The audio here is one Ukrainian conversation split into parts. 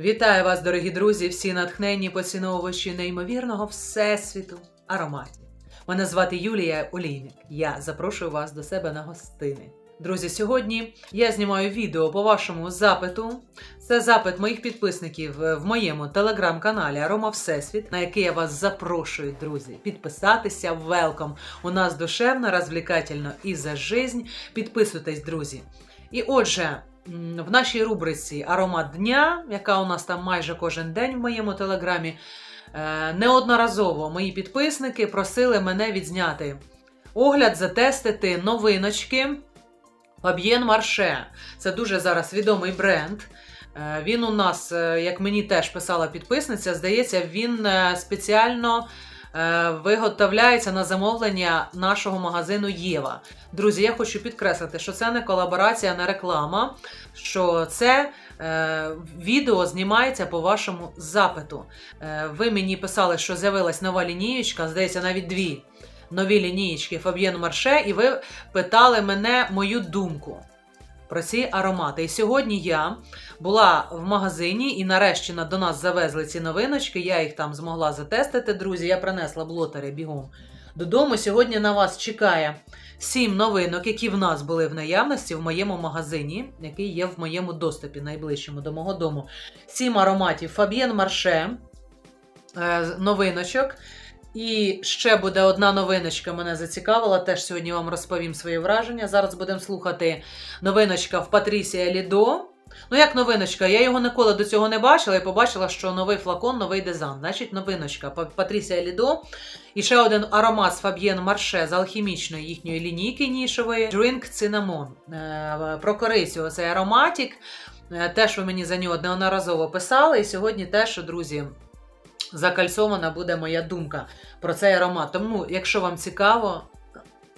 Вітаю вас, дорогі друзі, всі натхненні поціновувачі неймовірного всесвіту ароматів. Мене звати Юлія Олійник. Я запрошую вас до себе на гостини. Друзі, сьогодні я знімаю відео по вашому запиту. Це запит моїх підписників в моєму телеграм-каналі Арома Всесвіт, на який я вас запрошую, друзі, підписатися. Велком! У нас душевно, розвлекательно і за жизнь. Підписуйтесь, друзі. І отже, в нашій рубриці Аромат дня, яка у нас там майже кожен день в моєму телеграмі, е, неодноразово мої підписники просили мене відзняти огляд, затестити новиночки Фаб'єн Марше. Це дуже зараз відомий бренд. Е, він у нас, е, як мені теж писала підписниця, здається, він спеціально. Виготовляється на замовлення нашого магазину Єва. Друзі, я хочу підкреслити, що це не колаборація, не реклама, що це е, відео знімається по вашому запиту. Е, ви мені писали, що з'явилась нова лінієчка, здається, навіть дві нові лінієчки Фаб'єн Марше, і ви питали мене мою думку про ці аромати. І сьогодні я була в магазині і нарешті до нас завезли ці новиночки. Я їх там змогла затестити, друзі. Я принесла блотери бігом додому. Сьогодні на вас чекає сім новинок, які в нас були в наявності в моєму магазині, який є в моєму доступі найближчому до мого дому. Сім ароматів Fabien Marche новиночок. І ще буде одна новиночка, мене зацікавила. Теж сьогодні вам розповім свої враження. Зараз будемо слухати новиночка в Patricia Ledo. Ну, як новиночка, я його ніколи до цього не бачила і побачила, що новий флакон, новий дизайн. Значить, новиночка Patricia Ledo. І ще один аромат з Фаб'єн Марше з алхімічної їхньої лінійки нішової Drink Cinnamon. Е, про корицю цей ароматик. Е, теж ви мені за нього неодноразово писали. І сьогодні теж, друзі, закальцована буде моя думка про цей аромат. Тому, якщо вам цікаво,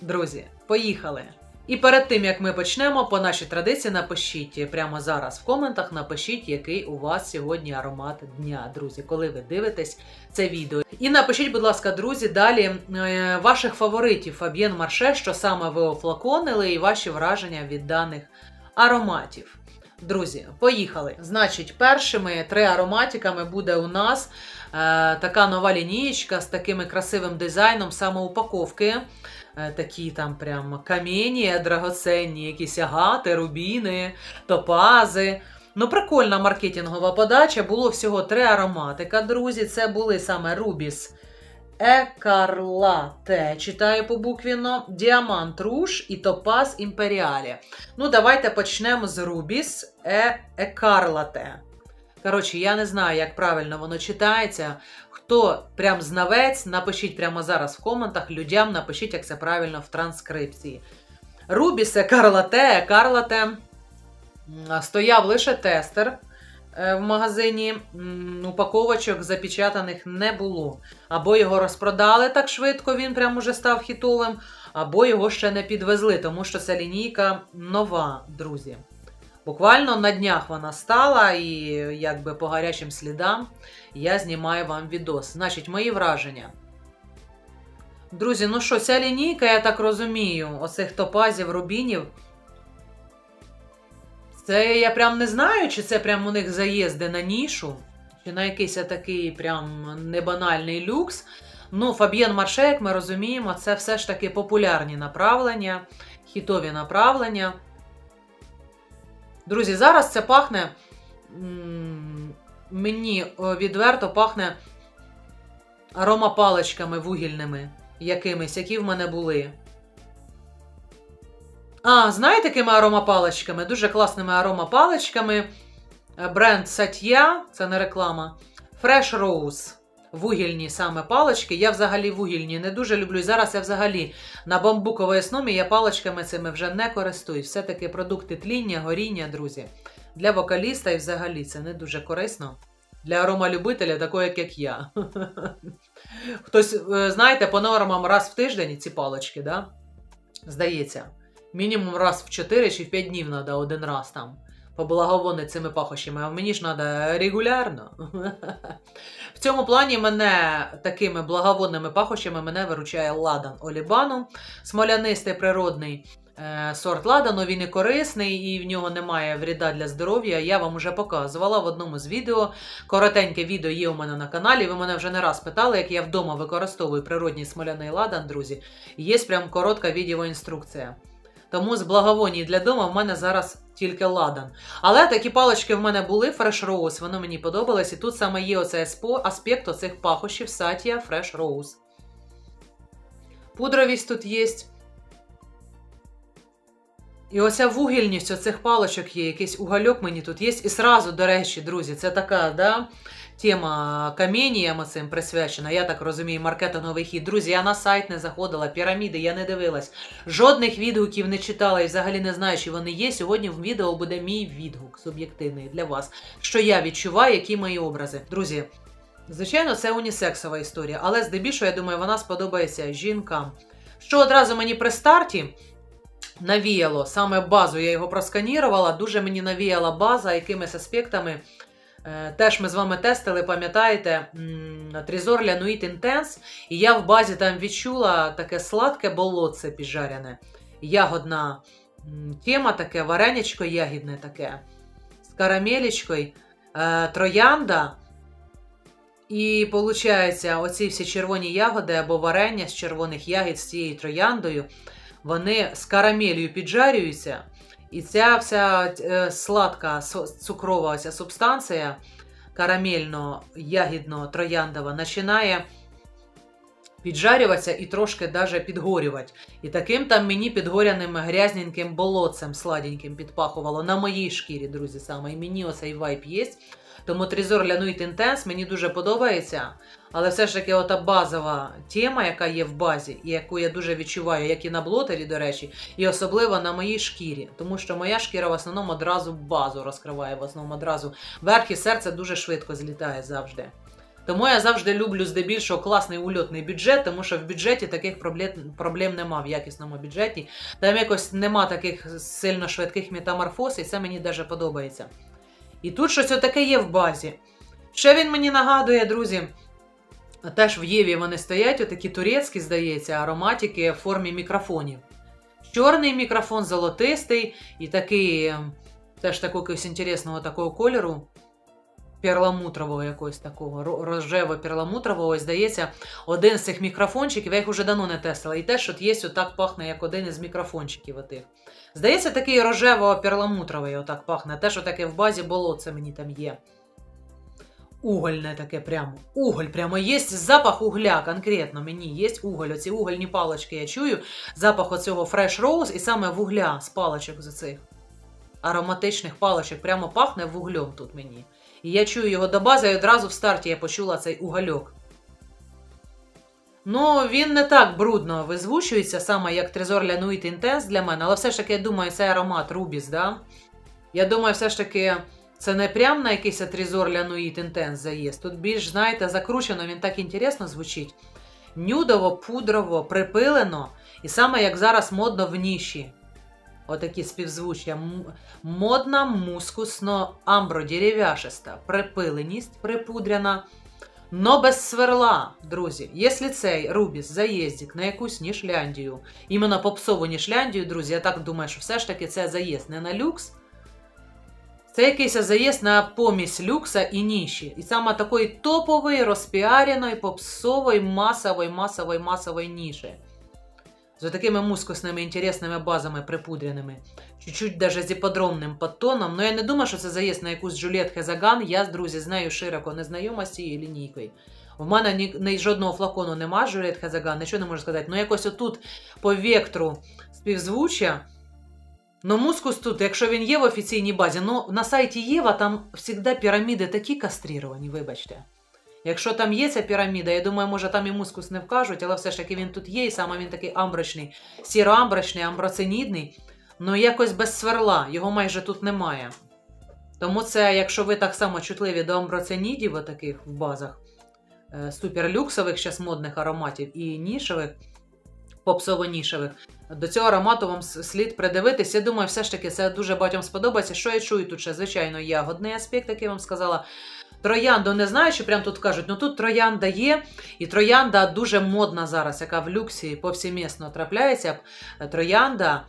друзі, поїхали! І перед тим як ми почнемо, по нашій традиції напишіть прямо зараз в коментах, напишіть, який у вас сьогодні аромат дня, друзі, коли ви дивитесь це відео. І напишіть, будь ласка, друзі, далі е, ваших фаворитів Фаб'єн Марше, що саме ви офлаконили, і ваші враження від даних ароматів. Друзі, поїхали. Значить, першими три ароматиками буде у нас така нова лінієчка з такими красивим дизайном самоупаковки. Е, такі там прям камені драгоценні, якісь агати, рубіни, топази. Ну, прикольна маркетингова подача. Було всього три ароматика, друзі. Це були саме Рубіс Екарлате, читаю по буквіно, Діамант Руш і Топаз Імперіалі. Ну, давайте почнемо з Рубіс е Екарлате. Коротше, я не знаю, як правильно воно читається. Хто прям знавець, напишіть прямо зараз в коментах, людям напишіть, як це правильно в транскрипції. Рубісе, Карлате, Карлате. Стояв лише тестер е, в магазині. Упаковочок запечатаних не було. Або його розпродали так швидко, він прям уже став хітовим, або його ще не підвезли, тому що ця лінійка нова, друзі. Буквально на днях вона стала, і якби по гарячим слідам я знімаю вам відос. Значить, мої враження. Друзі, ну що, ця лінійка, я так розумію, оцих топазів, рубінів. Це я прям не знаю, чи це прям у них заїзди на нішу, чи на якийсь такий прям небанальний люкс. Ну, Фаб'єн Марше, як ми розуміємо, це все ж таки популярні направлення, хітові направлення. Друзі, зараз це пахне. Мені відверто пахне аромапаличками вугільними якимись, які в мене були. А, знаєте, якими аромапаличками? Дуже класними аромапаличками. Бренд Сатья, це не реклама. Fresh Rose вугільні саме палички. Я взагалі вугільні не дуже люблю. І зараз я взагалі на бамбуковій основі я паличками цими вже не користуюсь. Все-таки продукти тління, горіння, друзі. Для вокаліста і взагалі це не дуже корисно. Для аромалюбителя, такого, як я. Хтось, е, знаєте, по нормам раз в тиждень ці палички, да? Здається. Мінімум раз в 4 чи в 5 днів треба один раз там. Поблаговонити цими пахощами, а мені ж треба регулярно. В цьому плані мене такими благовонними пахощами мене виручає ладан олібану, смолянистий природний. Е, сорт ладану, він і корисний, і в нього немає вріда для здоров'я. Я вам вже показувала в одному з відео. Коротеньке відео є у мене на каналі. Ви мене вже не раз питали, як я вдома використовую природній смоляний ладан, друзі. Є прям коротка відеоінструкція. Тому з благовоній для дому в мене зараз тільки ладан. Але такі палички в мене були, Fresh Rose, воно мені подобалось. І тут саме є оцей аспект оцих пахощів Сатія Fresh Rose. Пудровість тут є. І оця вугільність оцих палочок є, якийсь угольок мені тут є. І сразу, до речі, друзі, це така да, тема камінням цим присвячена. Я так розумію, маркетинговий хід. Друзі, я на сайт не заходила, піраміди, я не дивилась. Жодних відгуків не читала і взагалі не знаю, чи вони є. Сьогодні в відео буде мій відгук суб'єктивний для вас. Що я відчуваю, які мої образи. Друзі, звичайно, це унісексова історія, але здебільшого, я думаю, вона сподобається жінкам. Що одразу мені при старті навіяло саме базу, я його просканірувала, дуже мені навіяла база якимись аспектами. Е, теж ми з вами тестили, пам'ятаєте, Трізор Лянуїт Інтенс. І я в базі там відчула таке сладке болотце піджаряне. Ягодна тема таке, варенячко ягідне таке, з карамелечкою, е, троянда. І виходить, оці всі червоні ягоди або варення з червоних ягід з цією трояндою вони з карамелью піджарюються, і ця вся е, сладка цукрова ця субстанція карамельно-ягідно-трояндова починає піджарюватися і трошки даже підгорювати. І таким там мені підгоряним грязненьким болотцем сладеньким підпахувало на моїй шкірі, друзі, саме. І мені оцей вайп є. Тому Трізор Лянуйт Інтенс мені дуже подобається. Але все ж таки, ота базова тема, яка є в базі, і яку я дуже відчуваю, як і на блотері, до речі, і особливо на моїй шкірі. Тому що моя шкіра в основному одразу базу розкриває, в основному одразу верх і серце дуже швидко злітає завжди. Тому я завжди люблю здебільшого класний ульотний бюджет, тому що в бюджеті таких проблем проблем нема в якісному бюджеті. Там якось нема таких сильно швидких метаморфоз, і це мені дуже подобається. І тут щось таке є в базі. Ще він мені нагадує, друзі. Теж в Єві вони стоять, отакі турецькі, здається, ароматики в формі мікрофонів. Чорний мікрофон, золотистий і такий ем, теж такого інтересного такого кольору. Перламутрового якогось такого, рожево-перламутрового, здається, один з цих мікрофончиків, я їх вже давно не тестила. І теж от є, отак пахне, як один із мікрофончиків. отих. Здається, такий рожево-перламутровий отак пахне. Те, що таке в базі болотце мені там є. Угольне таке прямо. Уголь прямо є запах угля конкретно мені є уголь. Оці угольні палочки я чую. Запах оцього Fresh Rose і саме вугля з палочок з цих ароматичних палочок прямо пахне вуглем тут мені. І я чую його до бази, і одразу в старті я почула цей угольок. Ну, він не так брудно визвучується, саме як Trésor La Nuit Intense для мене, але все ж таки, я думаю, це аромат Rubis, да? Я думаю, все ж таки. Це не прям на якийсь Trésor La Nuit Intense заїзд. Тут більш, знаєте, закручено, він так інтересно звучить. Нюдово, пудрово, припилено. І саме як зараз модно в ніші. Отакі співзвуччя. Модна, мускусно, амбро-дерев'яшиста, припиленість припудряна. Но без сверла, друзі, якщо цей Рубіс заїздить на якусь Нішляндію, іменно попсову Нішляндію, друзі, я так думаю, що все ж таки це заїзд не на люкс, це якийсь заїзд на помість люкса і ніші. І саме такої топової, розпіареної, попсової, масової, масової, масової ніші. З такими мускусними інтересними базами припудреними. Чуть-чуть даже з іподромним подтоном. Ну я не думаю, що це заїзд на якусь Джуліет Хезаган. Я, друзі, знаю широко не знайома з цією лінійкою. У мене ні, ні жодного флакону нема Джуліет Хезаган, нічого не можу сказати. Ну якось отут по вектору співзвуччя Ну, мускус тут, якщо він є в офіційній базі, ну на сайті Єва там завжди піраміди такі кастріровані, вибачте. Якщо там є ця піраміда, я думаю, може там і мускус не вкажуть, але все ж таки він тут є, і саме він такий амброчний, сіроамброчний, амброцинідний, ну якось без сверла, його майже тут немає. Тому це, якщо ви так само чутливі до амброцинідів, отаких в базах, е, суперлюксових, зараз модних ароматів і нішевих, попсово-нішевих, До цього аромату вам слід придивитись. Я думаю, все ж таки це дуже багатьом сподобається. Що я чую тут ще, звичайно, ягодний аспект, який я вам сказала. Троянду не знаю, що прям тут кажуть, ну тут троянда є, і троянда дуже модна зараз, яка в люксі повсімісно трапляється. Троянда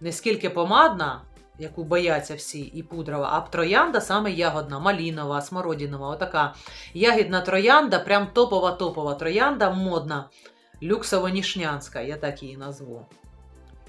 не скільки помадна, яку бояться всі, і пудрова, а троянда саме ягодна, малінова, смородінова. Отака ягідна троянда, прям топова-топова троянда, модна, люксово-нішнянська, я так її назву.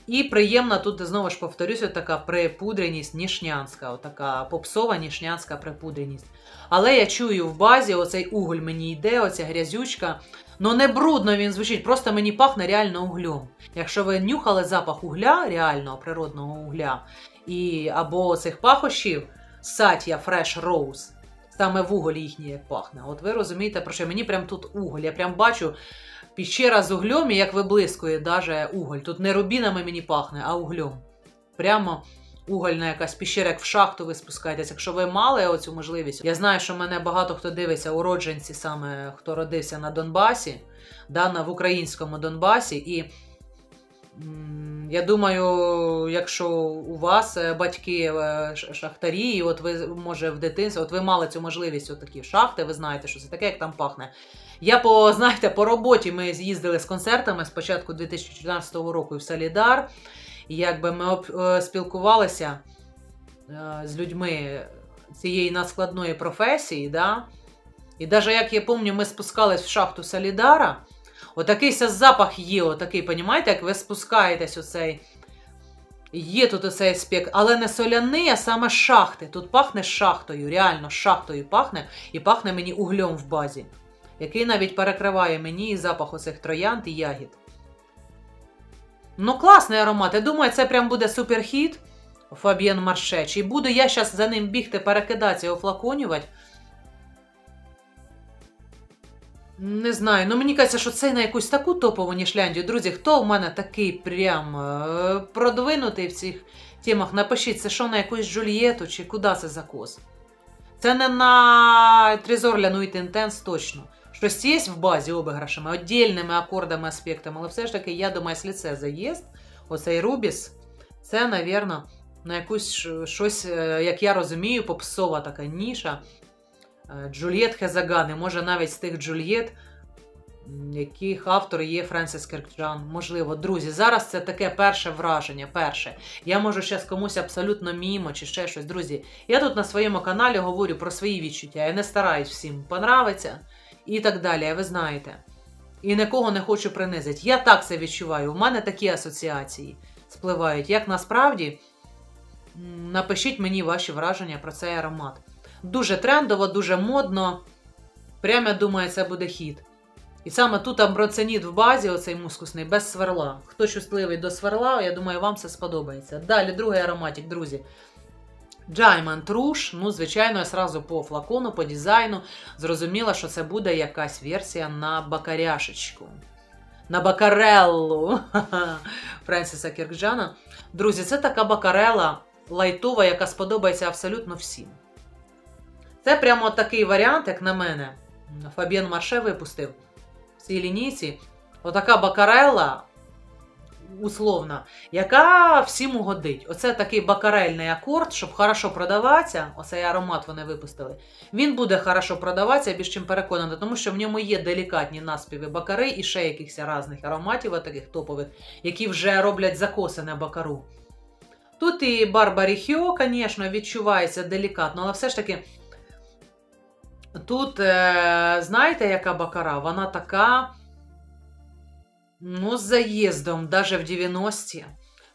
І приємна тут, знову ж повторюся, така припудреність нішнянська, отака попсова нішнянська припудреність. Але я чую в базі, оцей уголь мені йде, оця грязючка. Ну не брудно він звучить, просто мені пахне реально углем. Якщо ви нюхали запах угля, реального природного угля, і або цих пахощів, сатія Fresh Rose, саме вуголь їхній як пахне. От ви розумієте, про що мені прям тут уголь. Я прям бачу піщера з углем, і як виблискує даже уголь. Тут не рубінами мені пахне, а углем. Прямо угольна якась піщера, як в шахту ви спускаєтесь. Якщо ви мали оцю можливість, я знаю, що мене багато хто дивиться, уродженці, саме хто родився на Донбасі, да, в українському Донбасі. І я думаю, якщо у вас е, батьки е, шахтарі, і от ви може в дитинстві, от ви мали цю можливість от такі шахти, ви знаєте, що це таке, як там пахне. Я по знаєте, по роботі ми з'їздили з концертами з початку 2014 року в Солідар. І якби ми е, спілкувалися з людьми цієї надскладної професії. да? І навіть як я пам'ятаю, ми спускались в шахту Солідара. Отакий запах є, отакий, понімаєте, як ви спускаєтесь оцей. Є тут оцей аспект, але не соляний, а саме шахти. Тут пахне шахтою, реально шахтою пахне і пахне мені углем в базі, який навіть перекриває мені запах оцих троянд і ягід. Ну, класний аромат. Я думаю, це прям буде суперхіт Фабіан Маршеч. І буду я зараз за ним бігти, перекидатися, офлаконювати. Не знаю, ну мені кажеться, що це на якусь таку топову Нішляндію. Друзі, хто в мене такий прям е, продвинутий в цих темах, напишіть, це що на якусь Джульєту чи куди це закос? Це не на Трезор Лянуїт Інтенс точно. Щось є в базі обіграшами, віддільними акордами, аспектами, але все ж таки, я думаю, якщо це заїзд, оцей Рубіс, це, напевно, на якусь щось, е, як я розумію, попсова така ніша. Е, Джульєт Хезагани, може навіть з тих Джульєт, яких автори є Френсіс Киркджан. Можливо, друзі, зараз це таке перше враження. Перше. Я можу зараз комусь абсолютно мімо чи ще щось. Друзі, я тут на своєму каналі говорю про свої відчуття. Я не стараюсь всім понравиться і так далі. Ви знаєте. І нікого не хочу принизити. Я так це відчуваю. У мене такі асоціації спливають. Як насправді, напишіть мені ваші враження про цей аромат. Дуже трендово, дуже модно. Прямо, думаю, це буде хід. І саме тут амброценіт в базі, оцей мускусний, без сверла. Хто щасливий до сверла, я думаю, вам це сподобається. Далі, другий ароматик, друзі. Diamond Rouge, ну, звичайно, я сразу по флакону, по дизайну зрозуміла, що це буде якась версія на бакаряшечку. На бакареллу Френсіса Кіркджана. Друзі, це така бакарела лайтова, яка сподобається абсолютно всім. Це прямо такий варіант, як на мене. Фабіан Марше випустив в цій лінійці. Отака бакарелла, условна, яка всім угодить. Оце такий бакарельний акорд, щоб хорошо продаватися. Оцей аромат вони випустили. Він буде хорошо продаватися, я більш чим переконана, тому що в ньому є делікатні наспіви бакари і ще якихось різних ароматів, таких топових, які вже роблять закоси на бакару. Тут і Барбарі Хіо, звісно, відчувається делікатно, але все ж таки. Тут, е, знаєте, яка бакара? Вона така, ну, з заїздом, навіть в 90-ті.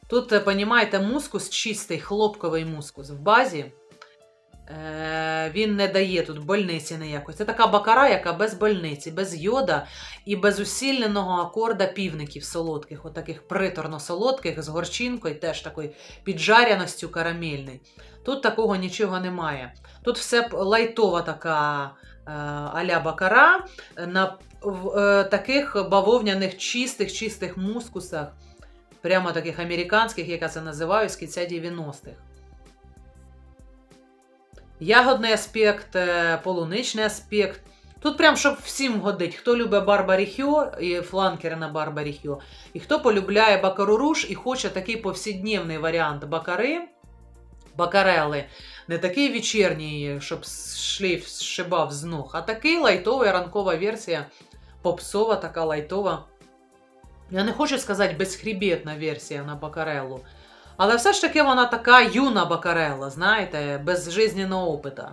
Тут, розумієте, мускус чистий, хлопковий мускус в базі. Е, Він не дає тут больниці ніякої. Це така бакара, яка без больниці, без йода і без усиленого акорда півників солодких, отаких приторно-солодких, з горчинкою, теж такою піджаряністю карамельною. Тут такого нічого немає. Тут все лайтова така е, аля бакара на в, е, таких бавовняних чистих чистих мускусах, прямо таких американських, як я це називаю, з кінця 90-х. Ягодний аспект, е, полуничний аспект. Тут прям щоб всім годить, хто любить Барбаріхьо і фланкери на Барбаріхьо, і хто полюбляє Бакару Руш і хоче такий повсякдневний варіант Бакари, Бакарели. Не такий вечірній, щоб шлейф зшибав з ног, а такий лайтовий ранкова версія, попсова, така лайтова. Я не хочу сказати безхрібетна версія на Бакарелу. Але все ж таки вона така юна Бакарела, знаєте, без жизненного опита.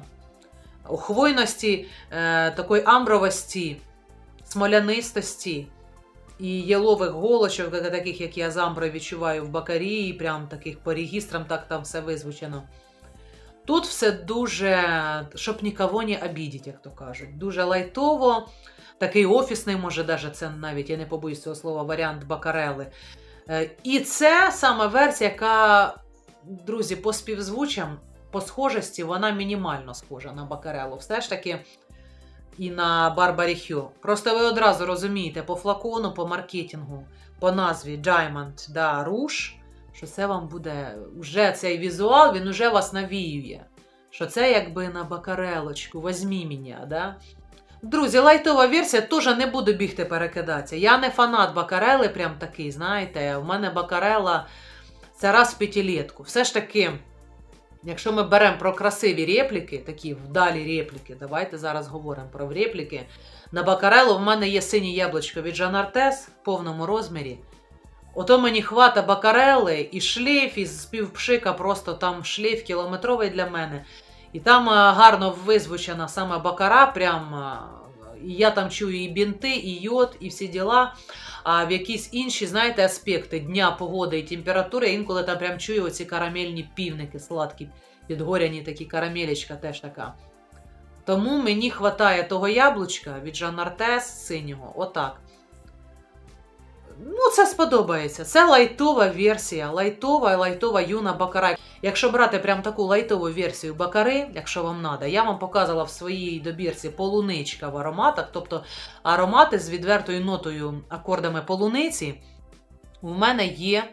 У хвойності е, такої амбровості, смолянистості і єлових голочок, таких, як я з амброю відчуваю в бакарі, прям таких по регістрам так там все визвучено. Тут все дуже, щоб нікого не обідіть, як то кажуть. Дуже лайтово, такий офісний, може, даже це навіть, я не побоюсь цього слова, варіант бакарели. Е, і це саме версія, яка, друзі, по співзвучам, по схожості, вона мінімально схожа на бакарелу. Все ж таки і на Барбарі Хьо. Просто ви одразу розумієте по флакону, по маркетингу, по назві Diamond да, Rouge, що це вам буде вже цей візуал, він уже вас навіює. Що це якби на бакарелочку, возьмі мене, да? Друзі, лайтова версія теж не буду бігти перекидатися. Я не фанат бакарели, прям такий, знаєте, в мене бакарела це раз в п'ятилітку. Все ж таки, якщо ми беремо про красиві репліки, такі вдалі репліки, давайте зараз говоримо про репліки. На бакарелу в мене є синє яблучко від Жан Артес в повному розмірі. Ото мені хвата бакарели і шлейф, і співпшика, просто там шлейф кілометровий для мене. І там гарно визвучена саме бакара, прям і я там чую і бінти, і йод, і всі діла. А в якісь інші, знаєте, аспекти дня, погоди і температури, я інколи там прям чую оці карамельні півники, сладкі, підгоряні такі карамелечка теж така. Тому мені хватає того яблучка від Жан Артес синього. Отак. Ну, це сподобається. Це лайтова версія, лайтова лайтова юна бакара. Якщо брати прям таку лайтову версію бакари, якщо вам треба, я вам показала в своїй добірці полуничка в ароматах, тобто аромати з відвертою нотою акордами полуниці. У мене є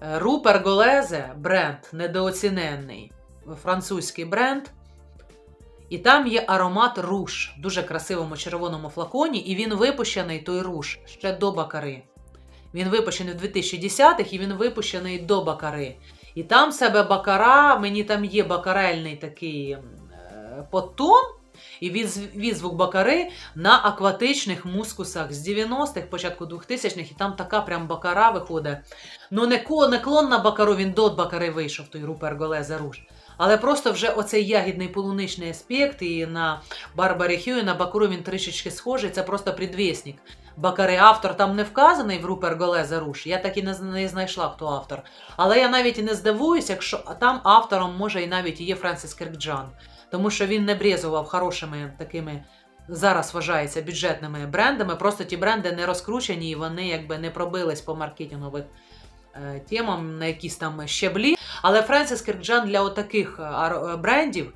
Рупер Голезе бренд недооціненний, французький бренд. І там є аромат руш в дуже красивому червоному флаконі, і він випущений той руш ще до бакари. Він випущений в 2010-х і він випущений до Бакари. І там себе Бакара, мені там є бакарельний такий е, подтон, і відзвук Бакари на акватичних мускусах з 90-х, початку 2000-х, і там така прям бакара виходить. Ну, не, не клон на бакару, він до Бакари вийшов, той Рупер Голеза Руш. Але просто вже оцей ягідний полуничний аспект, і на Барбарі Хью, і на Бакуру він трішечки схожий, це просто предвісник. Бакари автор там не вказаний в Рупер Голе Заруш, я так і не, знайшла, хто автор. Але я навіть і не здивуюся, якщо там автором може і навіть є Френсіс Киркджан, тому що він не брезував хорошими такими. Зараз вважається бюджетними брендами. Просто ті бренди не розкручені і вони якби не пробились по маркетингових е, темам на якісь там щеблі. Але Френсіс Киркджан для отаких е, брендів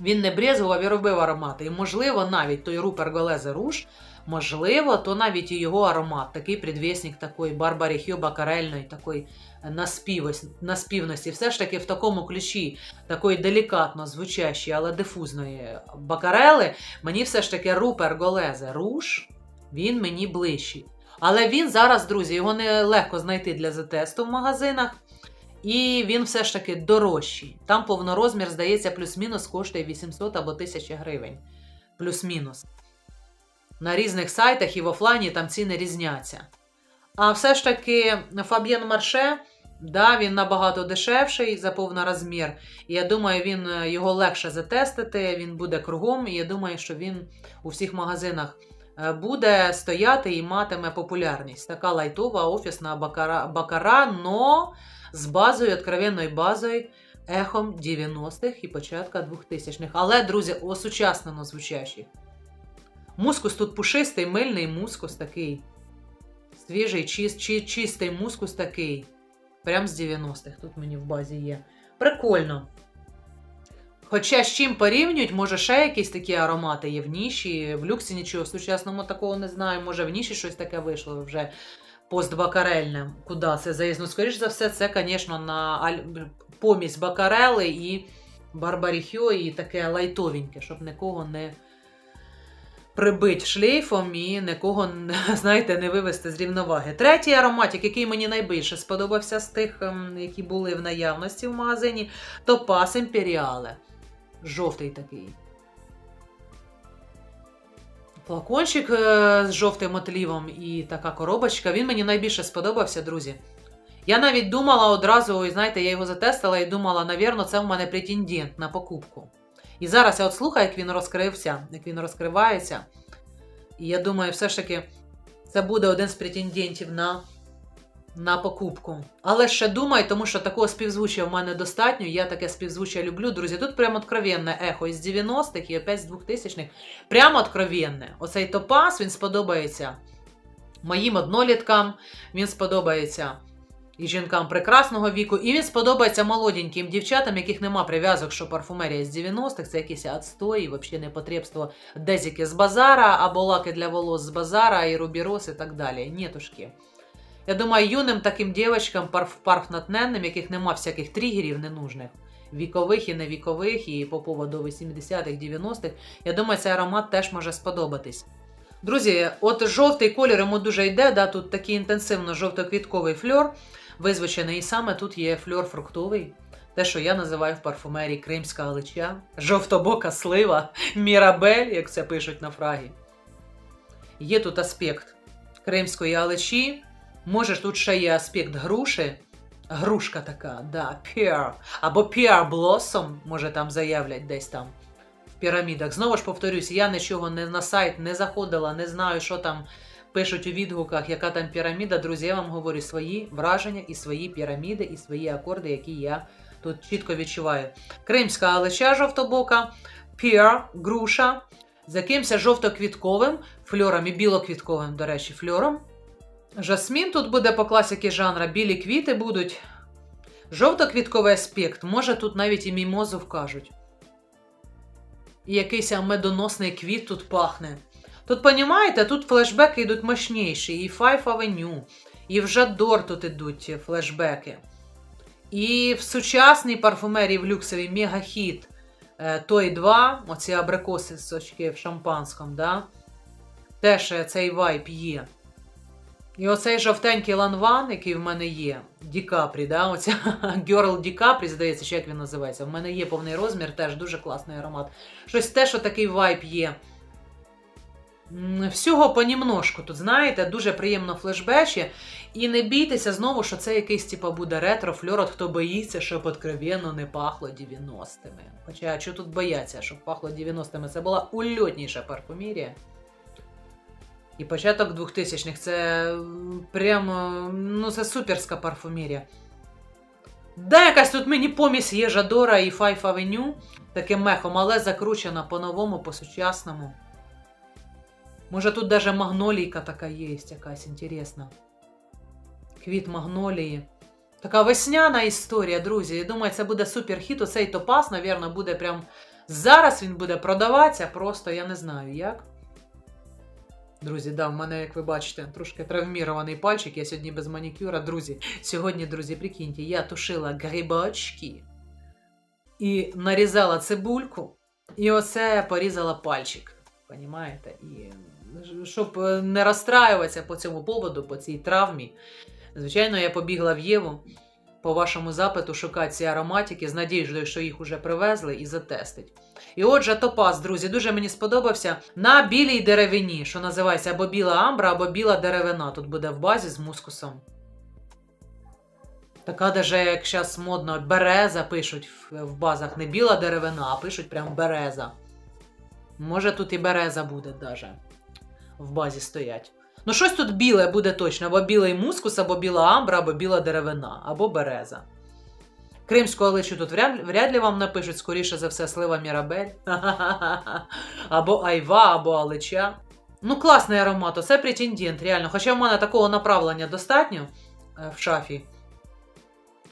він не брезував і робив аромати. І, можливо, навіть той Рупер Голезе Руш Можливо, то навіть і його аромат, такий предвісник такої Барбарі Хью бакарельної, такої наспівності. Все ж таки в такому ключі, такої делікатно звучащої, але дифузної бакарели, мені все ж таки Рупер Голезе Руш, він мені ближчий. Але він зараз, друзі, його не легко знайти для затесту в магазинах. І він все ж таки дорожчий. Там повнорозмір, здається, плюс-мінус коштує 800 або 1000 гривень. Плюс-мінус на різних сайтах і в офлайні там ціни різняться. А все ж таки, Фаб'єн Марше, да, він набагато дешевший за повнорозмір. Я думаю, він е, його легше затестити, він буде кругом. І я думаю, що він у всіх магазинах е, буде стояти і матиме популярність. Така лайтова офісна бакара, бакара но з базою, откровенною базою. Ехом 90-х і початка 2000-х. Але, друзі, осучаснено звучащих. Мускус тут пушистий, мильний мускус такий. Свіжий, чист, чи, чистий мускус такий. Прям з 90-х тут мені в базі є. Прикольно. Хоча з чим порівнюють, може ще якісь такі аромати є в ніші. В люксі нічого сучасному такого не знаю. Може в ніші щось таке вийшло вже постбакарельне. Куди це заїзд? Ну, скоріш за все, це, звісно, на помість бакарели і барбаріхьо, і таке лайтовеньке, щоб нікого не прибить шлейфом і нікого, знаєте, не вивести з рівноваги. Третій ароматик, який мені найбільше сподобався з тих, ем, які були в наявності в магазині, то Пас Імперіале. Жовтий такий. Флакончик е, з жовтим отлівом і така коробочка. Він мені найбільше сподобався, друзі. Я навіть думала одразу, знаєте, я його затестила і думала, навірно, це в мене претендент на покупку. І зараз я от слухаю, як він розкрився, як він розкривається. І я думаю, все ж таки, це буде один з претендентів на на покупку. Але ще думаю, тому що такого співзвуччя в мене достатньо. Я таке співзвуччя люблю. Друзі, тут прямо откровенне ехо із 90-х і опять з 2000-х. Прямо откровенне. Оцей топаз він сподобається моїм одноліткам, він сподобається і жінкам прекрасного віку, і він сподобається молоденьким дівчатам, яких нема прив'язок, що парфумерія з 90-х, це якісь отстої, взагалі непотребство дезіки з базара, або лаки для волос з базара, і рубірос і так далі. Нетушки. Я думаю, юним таким дівчаткам, парфнатненним, яких нема всяких тригерів ненужних, вікових і невікових, і по поводу 80-х, 90-х, я думаю, цей аромат теж може сподобатись. Друзі, от жовтий колір йому дуже йде, да, тут такий інтенсивно жовто-квітковий фльор визвичений, і саме тут є фльор фруктовий. Те, що я називаю в парфумерії кримська алича, жовтобока слива, мірабель, як це пишуть на фрагі. Є тут аспект кримської аличі, може тут ще є аспект груші. Грушка така, да, pear, або pear blossom, може там заявлять десь там в пірамідах. Знову ж повторюсь, я нічого не на сайт не заходила, не знаю, що там пишуть у відгуках, яка там піраміда. Друзі, я вам говорю свої враження і свої піраміди, і свої акорди, які я тут чітко відчуваю. Кримська алеча жовтобока, пір, груша, з якимось жовто-квітковим фльором і білоквітковим, до речі, фльором. Жасмін тут буде по класіки жанра, білі квіти будуть. Жовто-квітковий аспект, може тут навіть і мімозу вкажуть. І якийсь медоносний квіт тут пахне. Тут, понімаєте, тут флешбеки йдуть мощніші. І Five Avenue, і в Жадор тут йдуть флешбеки. І в сучасній парфумерії в люксовій мегахіт е, той 2, оці абрикоси з в шампанському, да? теж цей вайп є. І оцей жовтенький Lanvin, який в мене є, di Capri, да? оця Girl di Capri, здається, чи як він називається. В мене є повний розмір, теж дуже класний аромат. Щось те, що такий vibe є. Всього понімножку тут, знаєте, дуже приємно флешбечить. І не бійтеся знову, що це якийсь типу, буде ретро-фльор, от хто боїться, щоб откровенно не пахло 90-ми. Хоча що тут бояться, щоб пахло 90-ми? Це була ульотніша парфумерія. І початок 2000-х це прямо ну це суперська парфумерія. Да, якась тут мені помість є Жадора і Five Avenue, таким мехом, але закручена по-новому, по-сучасному. Може тут даже магнолійка така є, якась інтересна. Квіт магнолії. Така весняна історія, друзі. Я думаю, це буде суперхіт. Оцей топас, мабуть, буде прям. Зараз він буде продаватися, просто я не знаю як. Друзі, да, в мене, як ви бачите, трошки травмірований пальчик. Я сьогодні без манікюра. Друзі, сьогодні, друзі, прикиньте, я тушила грибочки і нарізала цибульку, і оце порізала пальчик. Понімаєте? І щоб е, не розстраюватися по цьому поводу, по цій травмі. Звичайно, я побігла в Єву по вашому запиту шукати ці ароматики з надією, що їх вже привезли і затестить. І отже, топаз, друзі, дуже мені сподобався на білій деревині, що називається або біла амбра, або біла деревина. Тут буде в базі з мускусом. Така даже, як зараз модно, береза пишуть в базах. Не біла деревина, а пишуть прям береза. Може, тут і береза буде даже в базі стоять. Ну, щось тут біле буде точно, або білий мускус, або біла амбра, або біла деревина, або береза. Кримську аличу тут вряд, ли вам напишуть, скоріше за все, слива Мірабель. Або айва, або алича. Ну, класний аромат, це претендент, реально. Хоча в мене такого направлення достатньо е, в шафі.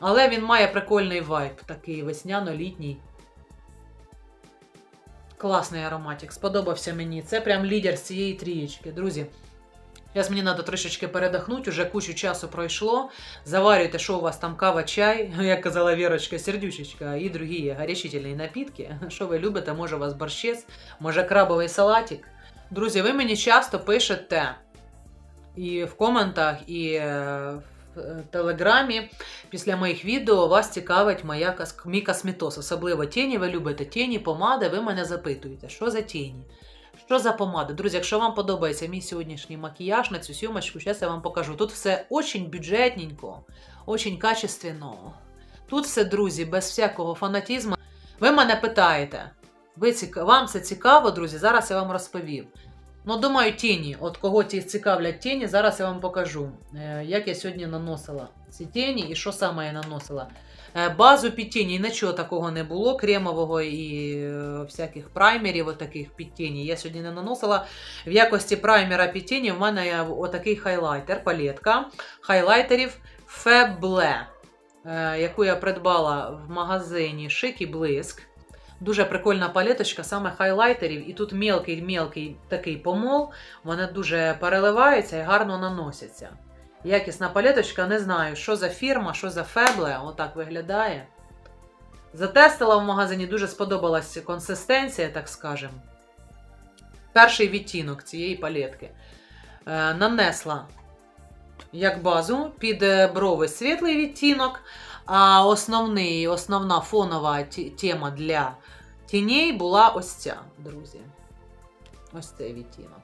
Але він має прикольний вайб, такий весняно-літній. Класний ароматик, сподобався мені. Це прям лідер з цієї трієчки, друзі. Зараз мені треба трішечки передохнути, вже кучу часу пройшло. Заварюйте, що у вас там кава, чай, як казала Вірочка, сердючечка і другі горячительні напітки. Що ви любите, може у вас борщець, може крабовий салатик. Друзі, ви мені часто пишете і в коментах, і в е, телеграмі після моїх відео вас цікавить моя, мій косметоз. Особливо тіні, ви любите тіні, помади, ви мене запитуєте, що за тіні? Що за помада? Друзі, якщо вам подобається мій сьогоднішній макіяж на цю сьомочку, зараз я вам покажу. Тут все очень бюджетненько, очень качественно. Тут все, друзі, без всякого фанатізму. Ви мене питаєте, ви ціка... вам це цікаво, друзі? Зараз я вам розповім. Ну, думаю, тіні. От кого ті цікавлять тіні, зараз я вам покажу, е, як я сьогодні наносила ці тіні і що саме я наносила. Е, Базу під тіні нічого такого не було, кремового і е, всяких праймерів, отаких під тіні. Я сьогодні не наносила. В якості праймера під тіні в мене є отакий хайлайтер, палетка хайлайтерів Feble, е, яку я придбала в магазині Шик і Блиск. Дуже прикольна палеточка, саме хайлайтерів. І тут мелкий-мелкий такий помол. Вони дуже переливаються і гарно наносяться. Якісна палеточка, не знаю, що за фірма, що за фебле, отак виглядає. Затестила в магазині, дуже сподобалась консистенція, так скажем. Перший відтінок цієї палетки. Е, нанесла як базу під е, брови світлий відтінок, а основний, основна фонова тема для тіней була ось ця, друзі. Ось цей відтінок.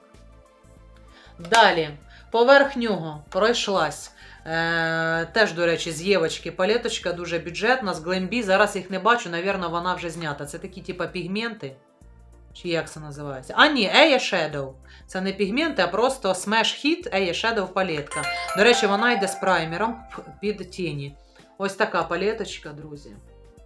Далі, поверх нього пройшлась. Е, теж, до речі, з Євочки палеточка дуже бюджетна, з Glambee. Зараз їх не бачу, навірно, вона вже знята. Це такі, типа, пігменти. Чи як це називається? А, ні, Eye Shadow. Це не пігменти, а просто Smash Hit Eye Shadow палетка. До речі, вона йде з праймером під тіні. Ось така палеточка, друзі.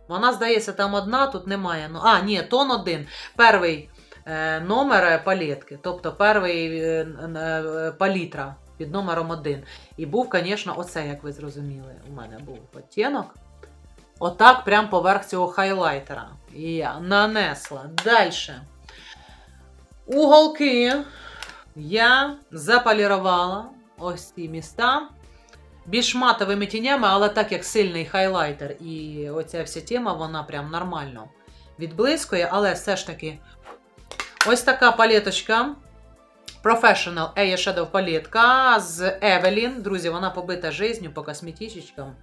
Вона, здається, там одна, тут немає. Ну, а, ні, тон один. Перший е, номер палетки, тобто перший е, е, палітра під номером один. І був, звісно, оце, як ви зрозуміли, у мене був оттінок. Отак, прямо поверх цього хайлайтера. І я нанесла. Далі. Уголки я заполірувала ось ці міста. Більш матовими тінями, але так як сильний хайлайтер і оця вся тема, вона прям нормально відблискує, але все ж таки ось така палеточка. Professional Air Shadow палетка з Evelyn. Друзі, вона побита жизнью по косметичечкам.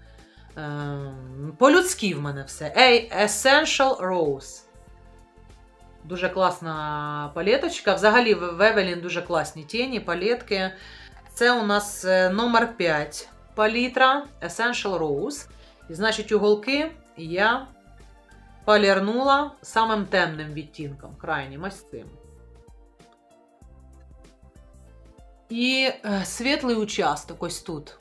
Ем, По-людськи в мене все. A Essential Rose. Дуже класна палеточка. Взагалі в Evelyn дуже класні тіні, палетки. Це у нас е, номер 5 палітра Essential Rose. І значить, уголки я полірнула самим темним відтінком, крайнім ось цим. І е, світлий участок ось тут.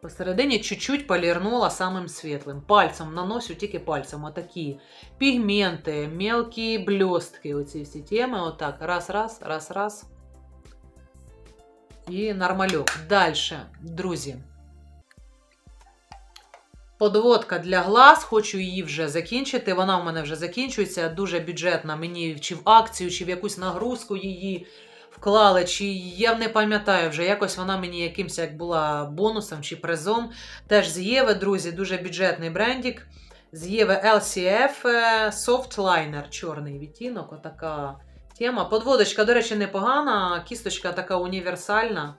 Посередині чуть-чуть полірнула самим світлим. Пальцем наношу тільки пальцем. Отакі пігменти, мелкі блістки. Оці всі теми. Отак. Раз, раз, раз, раз. І нормальок. Далі, друзі. Подводка для глаз, хочу її вже закінчити. Вона в мене вже закінчується. Дуже бюджетна. Мені чи в акцію, чи в якусь нагрузку її вклали, чи я не пам'ятаю вже. Якось вона мені якимось як була бонусом чи призом. Теж з Єви, друзі, дуже бюджетний брендик. З Єви LCF е, Soft Liner, чорний відтінок. Отака тема. Подводочка, до речі, непогана. Кісточка така універсальна.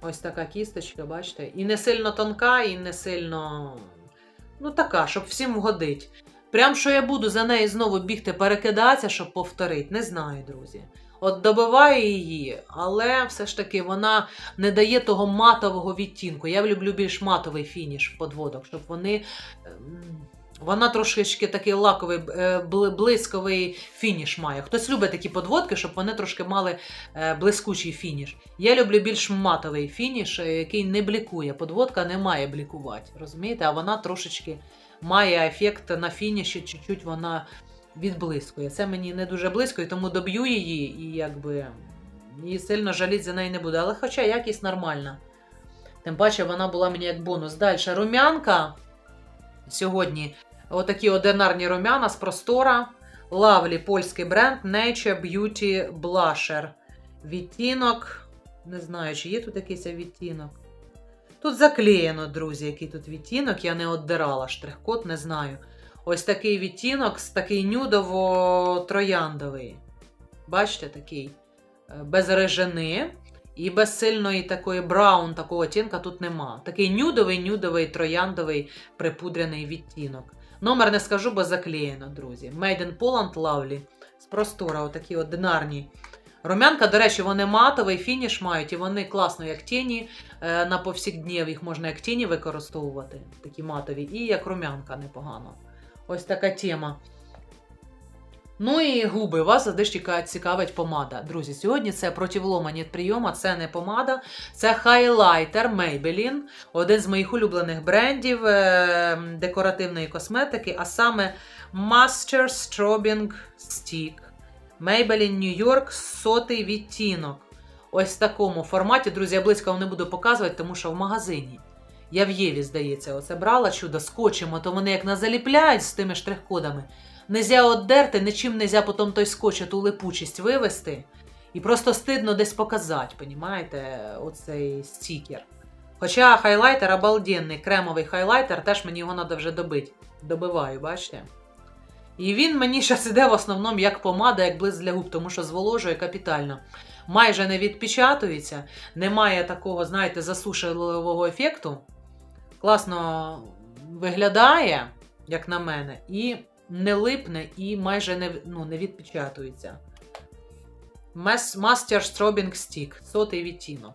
Ось така кісточка, бачите? І не сильно тонка, і не сильно. Ну, така, щоб всім вгодить. Прям що я буду за неї знову бігти, перекидатися, щоб повторити, не знаю, друзі. От добиваю її, але все ж таки вона не дає того матового відтінку. Я люблю більш матовий фініш подводок, щоб вони. Вона трошечки такий лаковий, е, блисковий фініш має. Хтось любить такі подводки, щоб вони трошки мали е, блискучий фініш. Я люблю більш матовий фініш, е, який не блікує. Подводка не має блікувати, розумієте? А вона трошечки має ефект на фініші, чуть-чуть вона відблискує. Це мені не дуже близько, і тому доб'ю її, і якби і сильно жаліть за неї не буду. Але хоча якість нормальна. Тим паче вона була мені як бонус. Далі рум'янка. Сьогодні отакі одинарні рум'яна з простора. Лавлі польський бренд Nature Beauty Blusher. Відтінок. Не знаю, чи є тут якийсь відтінок. Тут заклеєно, друзі, який тут відтінок. Я не оддирала штрих-код, не знаю. Ось такий відтінок, такий нюдово-трояндовий. Бачите, такий е, без режини. І без сильної такої браун, такого оттінка тут нема. Такий нюдовий, нюдовий, трояндовий припудряний відтінок. Номер не скажу, бо заклеєно, друзі. Made in Poland Lovely. З простора, отакі одинарні. Рум'янка, до речі, вони матовий фініш мають, і вони класно, як тіні. Е, на повсякднів їх можна як тіні використовувати, такі матові, і як рум'янка непогано. Ось така тема. Ну і губи. Вас завжди цікавить помада. Друзі, сьогодні це противломані прийома, це не помада, це хайлайтер Maybelline, один з моїх улюблених брендів е, декоративної косметики, а саме Master Strobing Stick. Maybelline New York сотий відтінок. Ось в такому форматі, друзі, я близько вам не буду показувати, тому що в магазині. Я в Єві, здається, оце брала чудо скотчем, а то вони як назаліпляють з тими штрих-кодами. Нельзя оддерти, нічим нельзя потім той скотч, ту липучість вивести. І просто стидно десь показати, понімаєте, оцей стікер. Хоча хайлайтер обалденний, кремовий хайлайтер, теж мені його треба вже добити. Добиваю, бачите? І він мені зараз іде в основному як помада, як близ для губ, тому що зволожує капітально. Майже не відпечатується, немає такого, знаєте, засушливого ефекту. Класно виглядає, як на мене, і не липне і майже не ну, не відпечатується. Master Strobing Stick, сотий відтінок.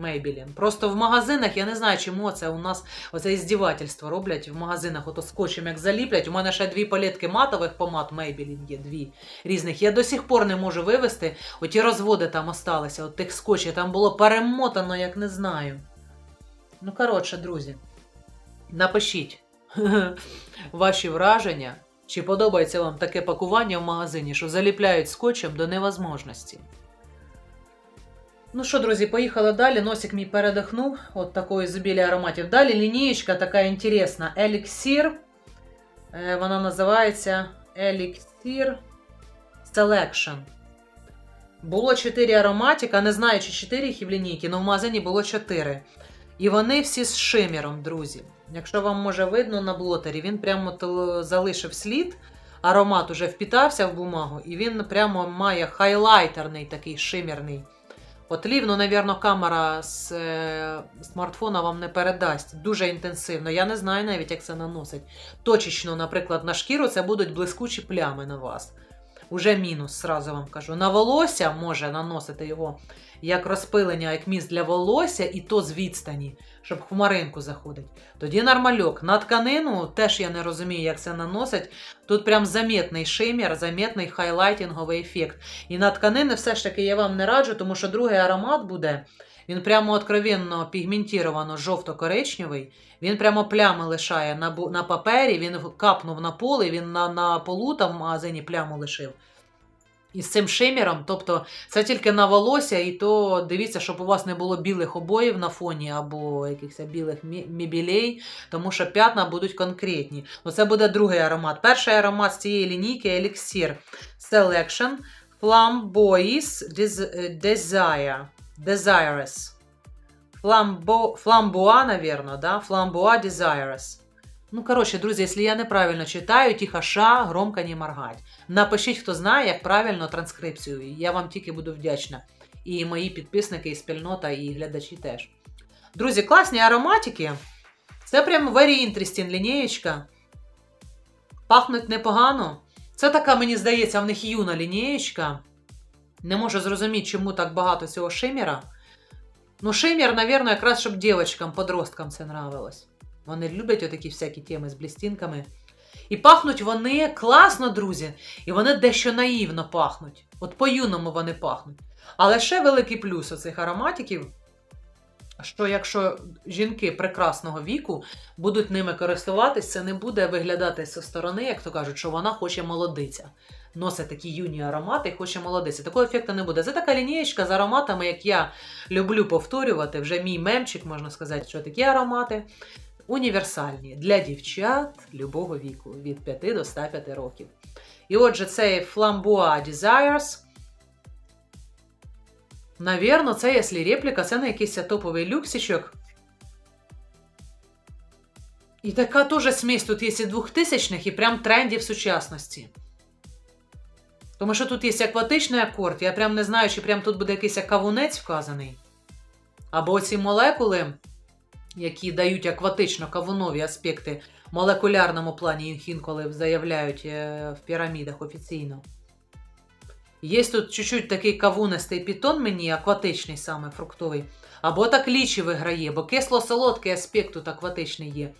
Maybelline. Просто в магазинах, я не знаю, чому це у нас оце іздівательство роблять в магазинах, ото скотчем як заліплять. У мене ще дві палетки матових помад Maybelline є, дві різних. Я до сих пор не можу вивести. Оті розводи там осталися, от тих скотчів. Там було перемотано, як не знаю. Ну, коротше, друзі, напишіть ваші враження. Чи подобається вам таке пакування в магазині, що заліпляють скотчем до невозможності? Ну що, друзі, поїхали далі. Носик мій передихнув. От такої зубілі ароматів. Далі лінієчка така інтересна. Еліксір. Вона називається Elixir Selection. Було 4 ароматика. Не знаю, чи 4 їх в лінійки, але в магазині було 4. І вони всі з шиміром, друзі. Якщо вам може видно на блотері, він прямо залишив слід. Аромат уже впітався в бумагу, і він прямо має хайлайтерний такий шимірний отлів. Ну, навірно, камера з е, смартфона вам не передасть. Дуже інтенсивно. Я не знаю навіть, як це наносить. Точечно, наприклад, на шкіру це будуть блискучі плями на вас. Уже мінус, сразу вам кажу. На волосся може наносити його як розпилення, як міст для волосся, і то з відстані, щоб хмаринку заходить. Тоді нормальок. На тканину теж я не розумію, як це наносить. Тут прям замітний шимір, замітний хайлайтинговий ефект. І на тканини все ж таки я вам не раджу, тому що другий аромат буде. Він прямо откровенно пігментіровано жовто-коричневий. Він прямо плями лишає на на папері, він капнув на поле, він на на полу там в магазині пляму лишив. І з цим шиміром, тобто це тільки на волосся, і то дивіться, щоб у вас не було білих обоїв на фоні або якихось білих мібілей, тому що п'ятна будуть конкретні. Ну, Це буде другий аромат. Перший аромат з цієї лінійки Elixir Selection Flamboyous Desire. Desirous. Flambo, Flamboa, наверное, да? Flamboa Desirous. Ну, коротше, друзі, якщо я неправильно читаю, тихо ша, громко не моргать. Напишіть, хто знає, як правильно транскрипцію. Я вам тільки буду вдячна. І мої підписники, і спільнота, і глядачі теж. Друзі, класні ароматики. Це прям very interesting лінієчка. Пахнуть непогано. Це така, мені здається, в них юна лінієчка. Не можу зрозуміти, чому так багато цього шиміра. Ну, шимір, мабуть, якраз щоб дівчаткам, подросткам це нравилось. Вони люблять отакі всякі теми з блістинками. І пахнуть вони класно, друзі, і вони дещо наївно пахнуть. От по-юному вони пахнуть. Але ще великий плюс оцих ароматиків, що якщо жінки прекрасного віку будуть ними користуватись, це не буде виглядати зі сторони, як то кажуть, що вона хоче молодиця. Носить такі юні аромати і хоче молодиця. Такого ефекту не буде. Це така лінієчка з ароматами, як я люблю повторювати, вже мій мемчик, можна сказати, що такі аромати універсальні для дівчат любого віку від 5 до 105 років. І отже, цей Flamboa Desires. Навірно, це, якщо репліка, це на якийсь топовий люксичок. І така теж смесь тут є 2000 х і прям трендів сучасності. Тому що тут є акватичний акорд, я прям не знаю, чи прям тут буде якийсь кавунець вказаний. Або ці молекули, які дають акватично-кавунові аспекти молекулярному плані, їх інколи заявляють е, в пірамідах офіційно. Є тут чуть-чуть такий кавунистий пітон мені, акватичний саме фруктовий. Або так лічі виграє, бо кисло-солодкий аспект тут акватичний є.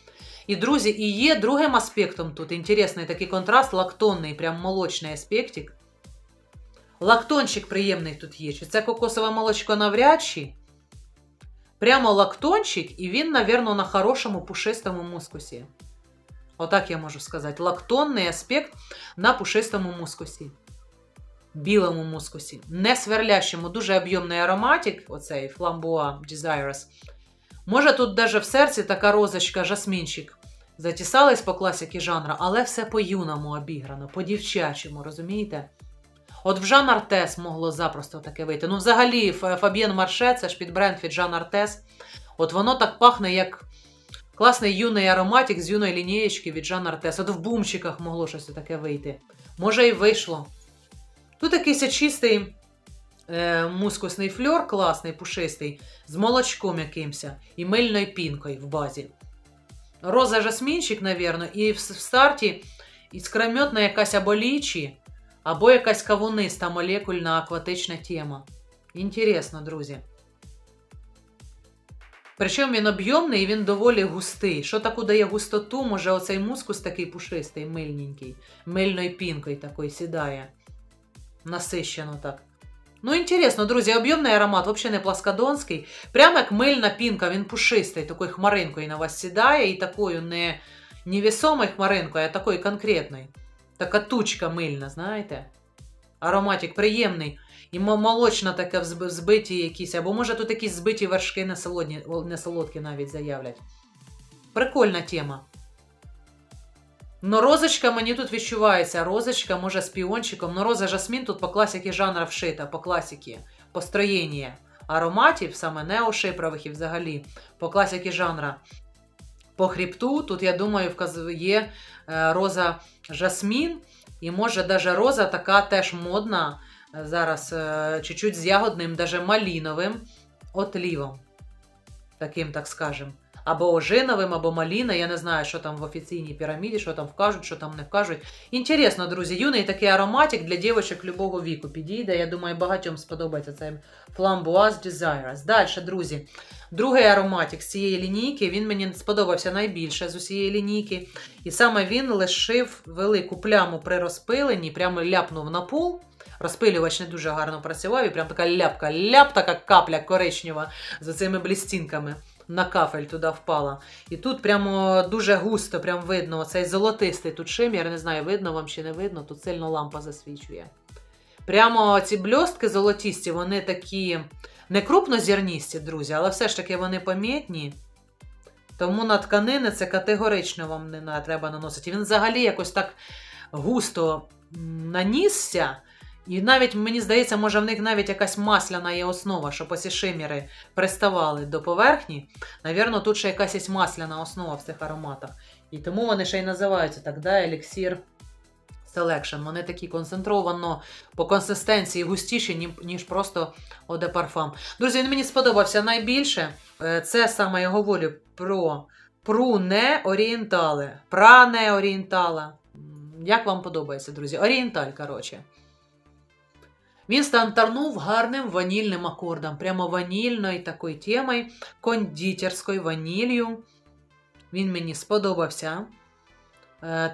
І, друзі, і є другим аспектом тут інтересний такий контраст, лактонний, прям молочний аспектик. Лактончик приємний тут є. Чи це кокосове молочко навряд чи? Прямо лактончик, і він, напевно, на хорошому пушистому мускусі. Отак я можу сказати. Лактонний аспект на пушистому мускусі. Білому мускусі. Не сверлящому, дуже об'ємний ароматик, оцей фламбуа Desirous. Може, тут даже в серці така розочка, жасмінчик. Затісались по класіки жанра, але все по-юному обіграно, по-дівчачому, розумієте? От в Жан Артес могло запросто таке вийти. Ну, взагалі, Фабіен Марше, це ж під бренд від Жан Артес. От воно так пахне, як класний юний ароматик з юної лінієчки від Жан Артес. От в бумчиках могло щось таке вийти. Може, і вийшло. Тут якийсь чистий е, мускусний фльор, класний, пушистий, з молочком якимось і мильною пінкою в базі. Роза жасмінчик, навірно, і в старті іскрометна якась або лічі, або якась кавуниста молекульна акватична тема. Інтересно, друзі. Причому він об'ємний і він доволі густий. Що таку дає густоту, може оцей мускус такий пушистий, мильненький, мильною пінкою такий сідає. Насищено так. Ну, інтересно, друзі, об'ємний аромат, взагалі не пласкадонський. Прямо як мильна пінка, він пушистий, такою хмаринкою на вас сідає, і такою не невесомою хмаринкою, а такою конкретною. Така тучка мильна, знаєте? Ароматик приємний. І молочна таке збиті якісь, або може тут якісь збиті вершки не, солодкі навіть заявлять. Прикольна тема. Но розочка мені тут відчувається. Розочка, може, з піончиком. Но роза жасмін тут по класіки жанра вшита, по класіки, построєння ароматів, саме неошипрових і взагалі, по класіки жанра. По хребту, тут, я думаю, є е, роза жасмін. І може, даже роза така теж модна. Е, зараз е, чуть-чуть з ягодним, даже маліновим отлівом. Таким, так скажем або ожиновим, або маліна. Я не знаю, що там в офіційній піраміді, що там вкажуть, що там не вкажуть. Інтересно, друзі, юний такий ароматик для дівчинок любого віку підійде. Я думаю, багатьом сподобається цей Flamboise Desirous. Далі, друзі, другий ароматик з цієї лінійки, він мені сподобався найбільше з усієї лінійки. І саме він лишив велику пляму при розпиленні, прямо ляпнув на пол. Розпилювач не дуже гарно працював, і прям така ляпка, ляп, така капля коричнева з цими блістінками на кафель туди впала. І тут прямо дуже густо прям видно цей золотистий тут шимір, не знаю, видно вам чи не видно, тут сильно лампа засвічує. Прямо ці бльостки золотісті, вони такі не крупнозірністі, друзі, але все ж таки вони помітні. Тому на тканини це категорично вам не треба наносити. Він взагалі якось так густо нанісся. І навіть, мені здається, може в них навіть якась масляна є основа, щоб ось шиміри приставали до поверхні. Навірно, тут ще якась є масляна основа в цих ароматах. І тому вони ще й називаються так, да, еліксір Selection. Вони такі концентровано по консистенції густіші, ніж просто Оде парфам. Друзі, він мені сподобався найбільше. Е, це саме я говорю про пруне орієнтали. Пране орієнтала. Як вам подобається, друзі? Орієнталь, коротше. Він стантарнув гарним ванільним акордом, прямо ванільною такою темою, кондитерською ванілью. Він мені сподобався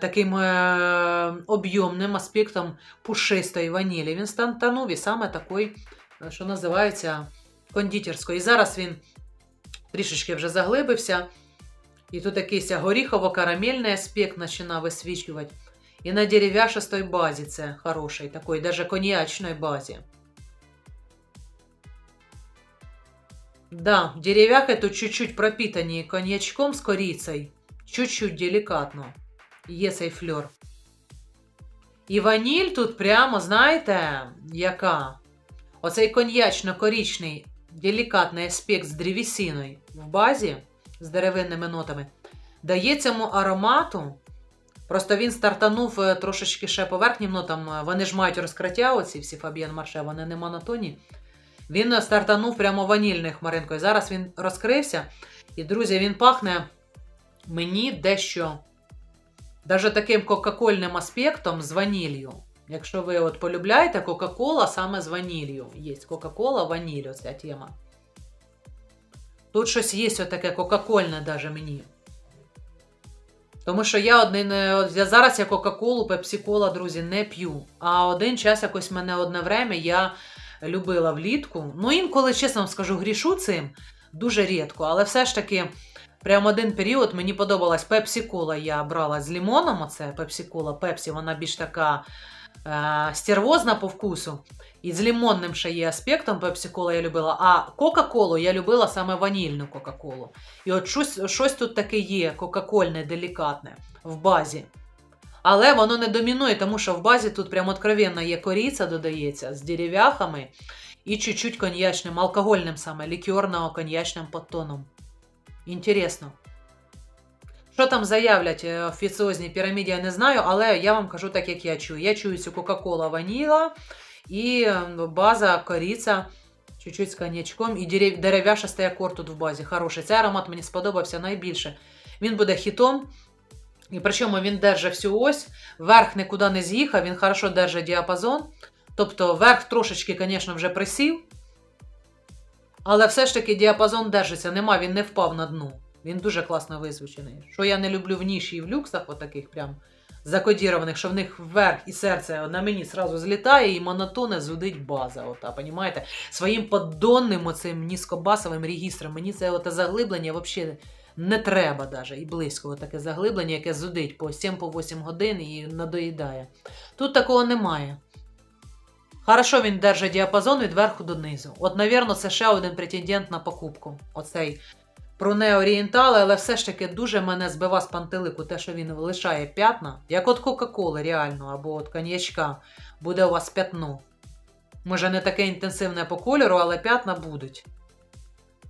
таким е, об'ємним аспектом пушистої ванілі. Він стантанув і саме такий, е, що називається, кондитерською. І зараз він трішечки вже заглибився. І тут якийсь горіхово-карамельний аспект починав висвічувати. І на дерев'яшистій базі це хороший, такой, даже коньячной базе. Да, деревяхи тут чуть-чуть пропитані коньячком з корицей. Чуть-чуть делікатно. Є цей фльор. І ваніль тут прямо, знаєте, яка? Оцей коньячно-корічний делікатний аспект з древесиною в базі, з деревинними нотами, дає цьому аромату Просто він стартанув е, трошечки ще поверхнім, ну там е, вони ж мають розкриття, оці всі Фабіан Марше, вони не монотонні. Він е, стартанув прямо ванільною хмаринкою. Зараз він розкрився. І, друзі, він пахне мені дещо навіть таким кока-кольним аспектом з ванілью. Якщо ви от полюбляєте Кока-Кола саме з ванілью. Є Кока-Кола, ваніль, оця тема. Тут щось є таке кока-кольне даже мені. Тому що я один. Я зараз я Кока-Колу, Пепсі-Кола, друзі, не п'ю. А один час якось мене одне время я любила влітку. Ну, інколи, чесно вам скажу, грішу цим дуже рідко, але все ж таки. Прямо один період мені подобалась пепсі-кола. Я брала з лімоном. Оце пепсі-кола, пепсі, вона більш така е, стервозна по вкусу. І з лімонним ще є аспектом пепсі-кола я любила. А Кока-Колу я любила саме ванільну Кока-Колу. І от щось щось тут таке є, кока-кольне, делікатне в базі. Але воно не домінує, тому що в базі тут прям откровенно є коріця, додається з дерев'яхами і чуть-чуть коньячним, алкогольним саме, лікерно-коньячним подтоном. Інтересно. Що там заявлять в офіціозній піраміді, я не знаю, але я вам кажу так, як я чую. Я чую цю Coca-Cola Vanilla і база коріця, чуть-чуть з коньячком, і дерев'яшастий акорд тут в базі. Хороший. Цей аромат мені сподобався найбільше. Він буде хітом. І причому він держить всю ось, верх нікуди не з'їхав, він хорошо держить діапазон. Тобто верх трошечки, звісно, вже присів. Але все ж таки діапазон держиться, нема, він не впав на дно. Він дуже класно визвучений. Що я не люблю в ніші і в люксах, отаких прям закодірованих, що в них вверх і серце на мені зразу злітає і монотонно зудить база. Ота, понімаєте? Своїм поддонним оцим низькобасовим регістром. Мені це оте заглиблення взагалі не треба даже і близько таке заглиблення, яке зудить по 7-8 годин і надоїдає. Тут такого немає. Хорошо він держить діапазон від верху до низу. От, навірно, це ще один претендент на покупку. Оцей про але все ж таки дуже мене збива з пантелику, те, що він лишає п'ятна, як от Кока-Коли, реально, або от коньячка, буде у вас п'ятно. Може, не таке інтенсивне по кольору, але п'ятна будуть.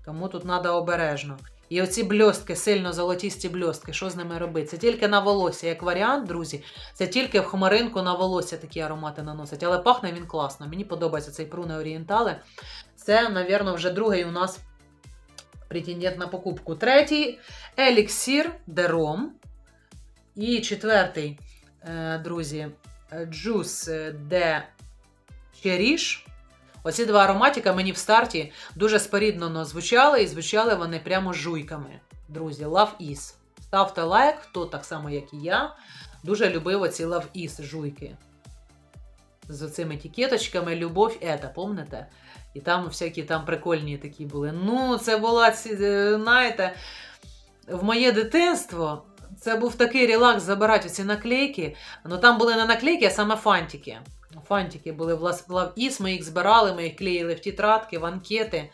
Тому тут треба обережно. І оці бльостки, сильно золотісті бльостки, що з ними робити? Це тільки на волосся, як варіант, друзі. Це тільки в хмаринку на волосся такі аромати наносять. Але пахне він класно. Мені подобається цей Prune Orientale. Це, мабуть, вже другий у нас претендент на покупку. Третій Elixir de Rhum. І четвертий, е, друзі, Jus de Cerise. Оці два ароматика мені в старті дуже споріднено звучали, і звучали вони прямо жуйками. Друзі, Love Is. Ставте лайк, хто так само, як і я, дуже любив оці Love Is жуйки. З цими етикеточками Любов ета, помните? І там всякі там прикольні такі були. Ну, це була, е, знаєте, в моє дитинство це був такий релакс забирати ці наклейки. Ну там були не наклейки, а саме фантики. Фантики були в Лавіс, ми їх збирали, ми їх клеїли в тітрадки, в анкети.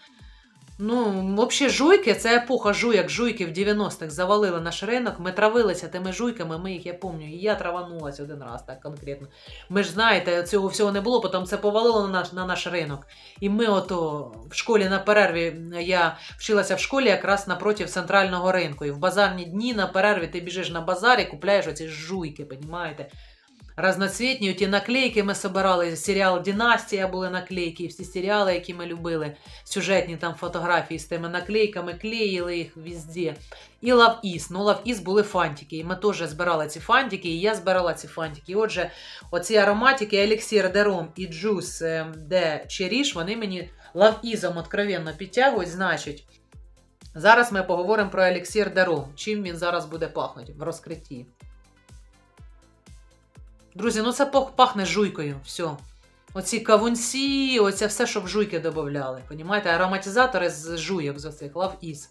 Ну, взагалі, жуйки, це епоха жуйок, жуйки в 90-х завалили наш ринок. Ми травилися тими жуйками, ми їх, я пам'ятаю, і я траванулася один раз так конкретно. Ми ж знаєте, цього всього не було, потім це повалило на наш на наш ринок. І ми ото в школі на перерві, я вчилася в школі якраз напроти центрального ринку. І в базарні дні на перерві ти біжиш на базар і купляєш оці жуйки, розумієте? Разноцвітні ті наклейки ми собирали. Серіал Дінастія були наклейки, всі серіали, які ми любили, сюжетні там фотографії з тими наклейками, клеїли їх везде. І Love Is. Ну, Love Is були фантики. І ми теж збирали ці фантики, і я збирала ці фантики. І отже, оці ароматики Еліксір де Ром і Джус де Черіш, вони мені Love Isом откровенно підтягують, значить. Зараз ми поговоримо про еліксір Дером. Чим він зараз буде пахнути в розкритті. Друзі, ну це пахне жуйкою. все. Оці кавунці, оце все, щоб жуйки додавали. Понімаєте? Ароматизатори з жуйок з оцих Love Is.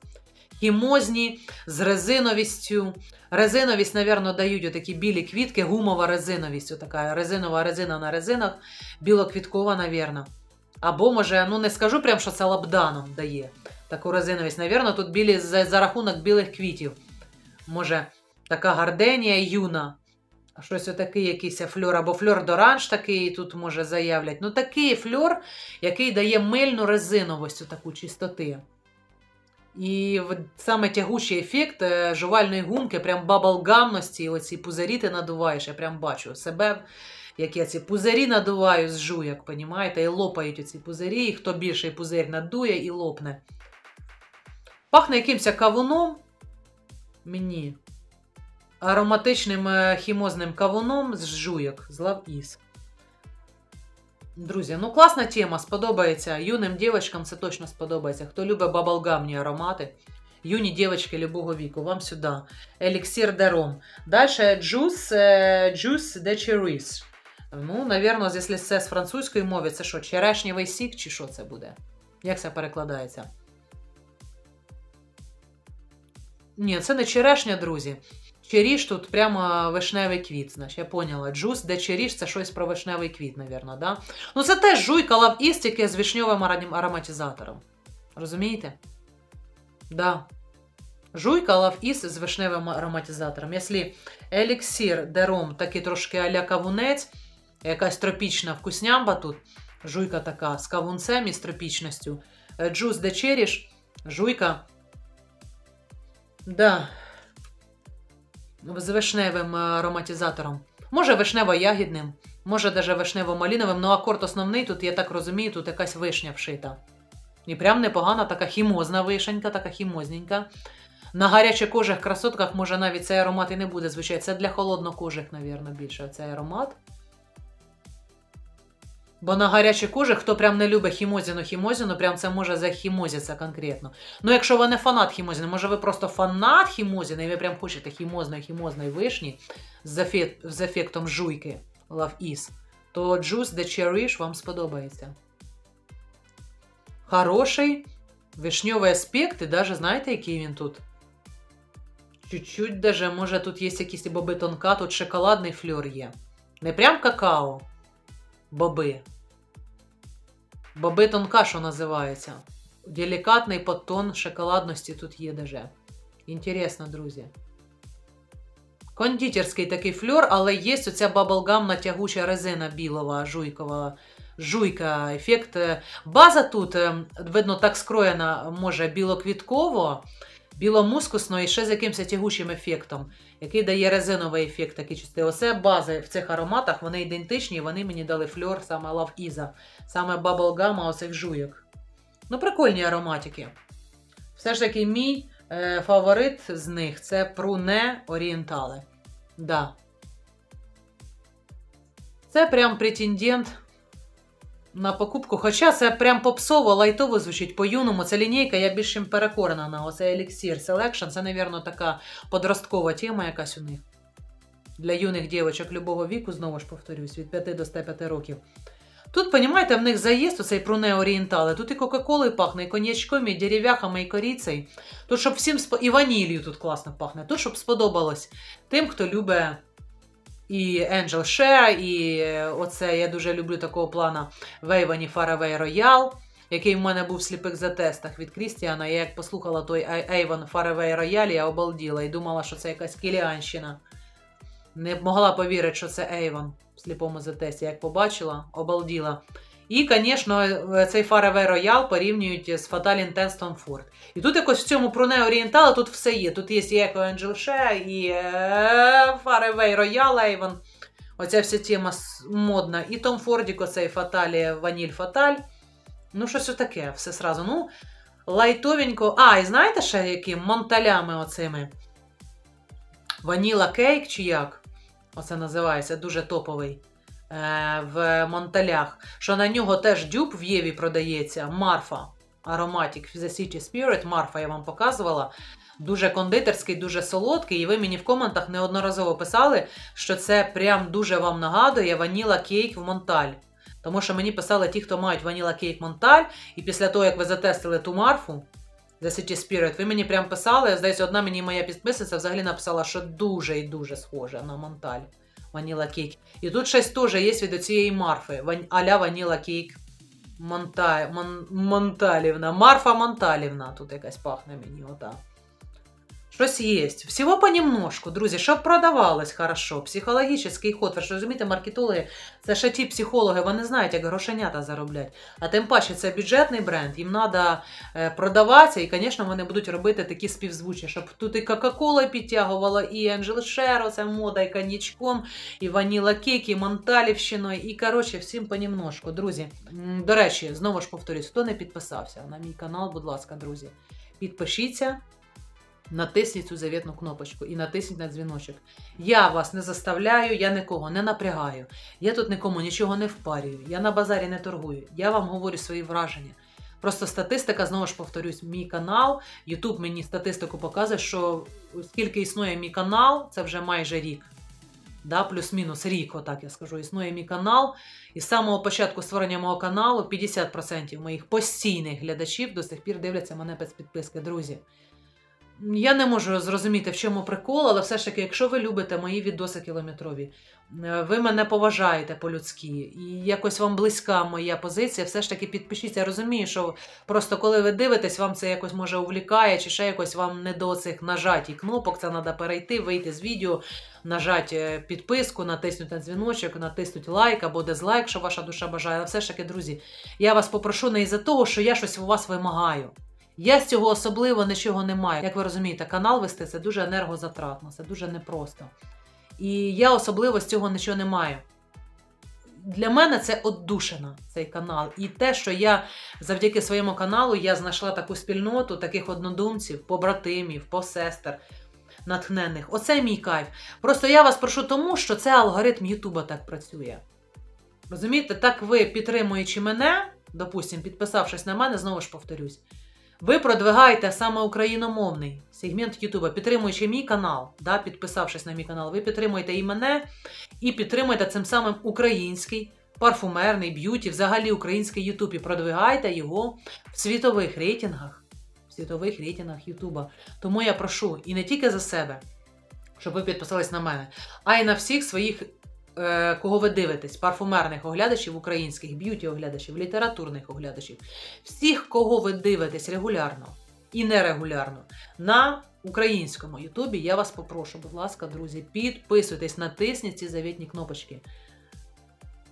Хімозні з резиновістю. Резиновість, мабуть, дають отакі білі квітки, гумова резиновість. Отака резинова резина на резинах, білоквіткова, мабуть. Або, може, ну не скажу прям, що це лабданом дає таку резиновість. Навірно, тут білі за, за рахунок білих квітів. Може, така гарденія юна. Щось отакий якийсь фльор, або фльор доранж такий тут може заявлять. Ну, такий фльор, який дає мильну резиновость, таку чистоти. І саме тягучий ефект е, жувальної гумки, прям баблгамності, оці пузирі ти надуваєш, я прям бачу себе, як я ці пузирі надуваю з жуйок, понімаєте, і лопають оці пузирі, і хто більший пузир надує і лопне. Пахне якимось кавуном. Мені. Ароматичним е, хімозним кавуном з жуйок, з Love Is. Друзі, ну класна тема, сподобається. Юним дівчаткам це точно сподобається. Хто любить баблгамні аромати, юні дівчатки любого віку, вам сюди. Elixir de Rhum. Далі Jus, Jus de Cerise. Ну, навірно, якщо це з французької мови, це що, черешнєвий сік, чи що це буде? Як це перекладається? Ні, це не черешня, друзі. Черіш тут прямо вишневий квіт, значить, я поняла. Джус, де черіш, це щось про вишневий квіт, навірно, да? Ну, це теж жуйка лав істики з вишньовим ароматизатором. Розумієте? Да. Жуйка лав іс з вишневим ароматизатором. Якщо еліксір дером такий трошки аля кавунець, якась тропічна вкуснямба тут, жуйка така з кавунцем і з тропічністю. Е, джус де черіш, жуйка. Да, з вишневим е, ароматизатором. Може, вишнево-ягідним, може, даже вишнево-маліновим, ну акорд основний тут, я так розумію, тут якась вишня вшита. І прям непогана, така хімозна вишенька, така хімозненька. На гарячих красотках, може, навіть цей аромат і не буде звичайно. Це для холоднокожих, мабуть, більше цей аромат. Бо на гарячій кожі, хто прям не любить хімозіну хімозіну, прям це може захімозитися конкретно. Ну, якщо ви не фанат хімозіни, може ви просто фанат хімозіни, і ви прям хочете хімозної хімозної вишні з, ефект, з ефектом жуйки Love Is, то Juice The Cherish вам сподобається. Хороший вишньовий аспект, і навіть знаєте, який він тут? Чуть-чуть даже, може, тут є якісь боби тонка, тут шоколадний фльор є. Не прям какао. Боби. Боби тонка, що називається. Делікатний подтон шоколадності тут є даже. Інтересно, друзі. Кондитерський такий фльор, але є оця баблгамна тягуча резина білова, жуйкова. Жуйка, ефект. База тут, ем, видно, так скроєна, може, білоквітково біломускусно і ще з якимось тягучим ефектом, який дає резиновий ефект. такий чистий. Оце бази в цих ароматах, вони ідентичні, вони мені дали фльор, саме Love Iza, саме Bubblegum оцих жуйок. Ну, прикольні ароматики. Все ж таки, мій е, фаворит з них це пруне орієнтали. Да. Це прям претендент на покупку. Хоча це прям попсово, лайтово звучить по-юному. Це лінійка, я більш чим перекорена на оцей Elixir Selection. Це, мабуть, така подросткова тема якась у них. Для юних дівчаток любого віку, знову ж повторюсь, від 5 до 105 років. Тут, понімаєте, в них заїзд оцей пруне орієнтали. Тут і Кока-Колою пахне, і коньячком, і дерев'яхами, і коріцею. Тут, щоб всім сп... І ванілью тут класно пахне. Тут, щоб сподобалось тим, хто любить і Angel Share, і е, оце я дуже люблю такого плана Вейвані Faraway Royal, який в мене був в сліпих затестах від Крістіана. Я як послухала той Avon Faraway Royal, я обалділа і думала, що це якась кіліанщина. Не могла повірити, що це Avon в сліпому затесті. Як побачила, обалділа. І, звісно, цей Faraway Royal порівнюють з Fatal Intense Tom Ford. І тут якось в цьому про Орієнтала тут все є. Тут є і Echo Angel Share, і Faraway Royal Avon. Оця вся тема модна. І Том Фордік, оцей Фаталі, Ваніль Фаталь. Ну, щось таке, все сразу. Ну, лайтовенько. А, і знаєте ще яким? Монталями оцими. Vanilla Cake чи як? Оце називається дуже топовий. Е, в Монталях, що на нього теж дюп в Єві продається Марфа. Aromatic The City Spirit. Марфа я вам показувала. Дуже кондитерський, дуже солодкий. І ви мені в коментах неодноразово писали, що це прям дуже вам нагадує Vanilla Cake в Montale. Тому що мені писали ті, хто мають Vanilla Cake Montale, і після того, як ви затестили ту марфу The City Spirit, ви мені прям писали. Здається, одна мені моя підписниця взагалі написала, що дуже і дуже схоже на Montale. Vanilla Cake. І тут щось теж є від цієї Марфи. Аля Vanilla Cake Монта... Мон... Монталівна. Марфа Монталівна. Тут якась пахне мені. ота. Щось є. Всього понемножку, друзі, щоб продавалось хорошо. Психологічний ход. Ви ж розумієте, маркетологи це ще ті психологи, вони знають, як грошенята зароблять. А тим паче це бюджетний бренд, їм треба продаватися, і, звісно, вони будуть робити такі співзвучі, щоб тут і Кока-Кола підтягувала, і Angels' Share, це мода, і коньячком, і Vanilla Cake, і Монталівщиною, і коротше, всім понемножку. Друзі. До речі, знову ж повторюсь, хто не підписався на мій канал, будь ласка, друзі, підпишіться натисніть цю завітну кнопочку і натисніть на дзвіночок. Я вас не заставляю, я нікого не напрягаю. Я тут нікому нічого не впарюю, я на базарі не торгую. Я вам говорю свої враження. Просто статистика, знову ж повторюсь, мій канал. Ютуб мені статистику показує, що скільки існує мій канал, це вже майже рік. Да, Плюс-мінус рік, отак я скажу, існує мій канал. І з самого початку створення мого каналу 50% моїх постійних глядачів до сих пір дивляться мене без підписки, друзі. Я не можу зрозуміти, в чому прикол, але все ж таки, якщо ви любите мої відоси кілометрові, е, ви мене поважаєте по-людськи, і якось вам близька моя позиція, все ж таки підпишіться. Я розумію, що просто коли ви дивитесь, вам це якось може увлікає, чи ще якось вам не до цих нажаті кнопок. Це треба перейти, вийти з відео, нажати е, підписку, натиснути на дзвіночок, натиснути лайк або дизлайк, що ваша душа бажає. Але все ж таки, друзі, я вас попрошу не із-за того, що я щось у вас вимагаю. Я з цього особливо нічого не маю. Як ви розумієте, канал вести це дуже енергозатратно, це дуже непросто. І я особливо з цього нічого не маю. Для мене це оддушина, цей канал. І те, що я завдяки своєму каналу я знайшла таку спільноту, таких однодумців, побратимів, посестер, натхнених. Оце мій кайф. Просто я вас прошу тому, що це алгоритм Ютуба так працює. Розумієте, так ви підтримуючи мене, допустимо, підписавшись на мене, знову ж повторюсь. Ви продвигаєте саме україномовний сегмент Ютуба, підтримуючи мій канал, да, підписавшись на мій канал, ви підтримуєте і мене, і підтримуєте цим самим український парфумерний б'юті, взагалі український Ютуб, і продвигаєте його в світових рейтингах, в світових рейтингах Ютуба. Тому я прошу і не тільки за себе, щоб ви підписались на мене, а й на всіх своїх кого ви дивитесь, парфумерних оглядачів, українських б'юті-оглядачів, літературних оглядачів, всіх, кого ви дивитесь регулярно і нерегулярно на українському Ютубі, я вас попрошу, будь ласка, друзі, підписуйтесь, натисніть ці завітні кнопочки.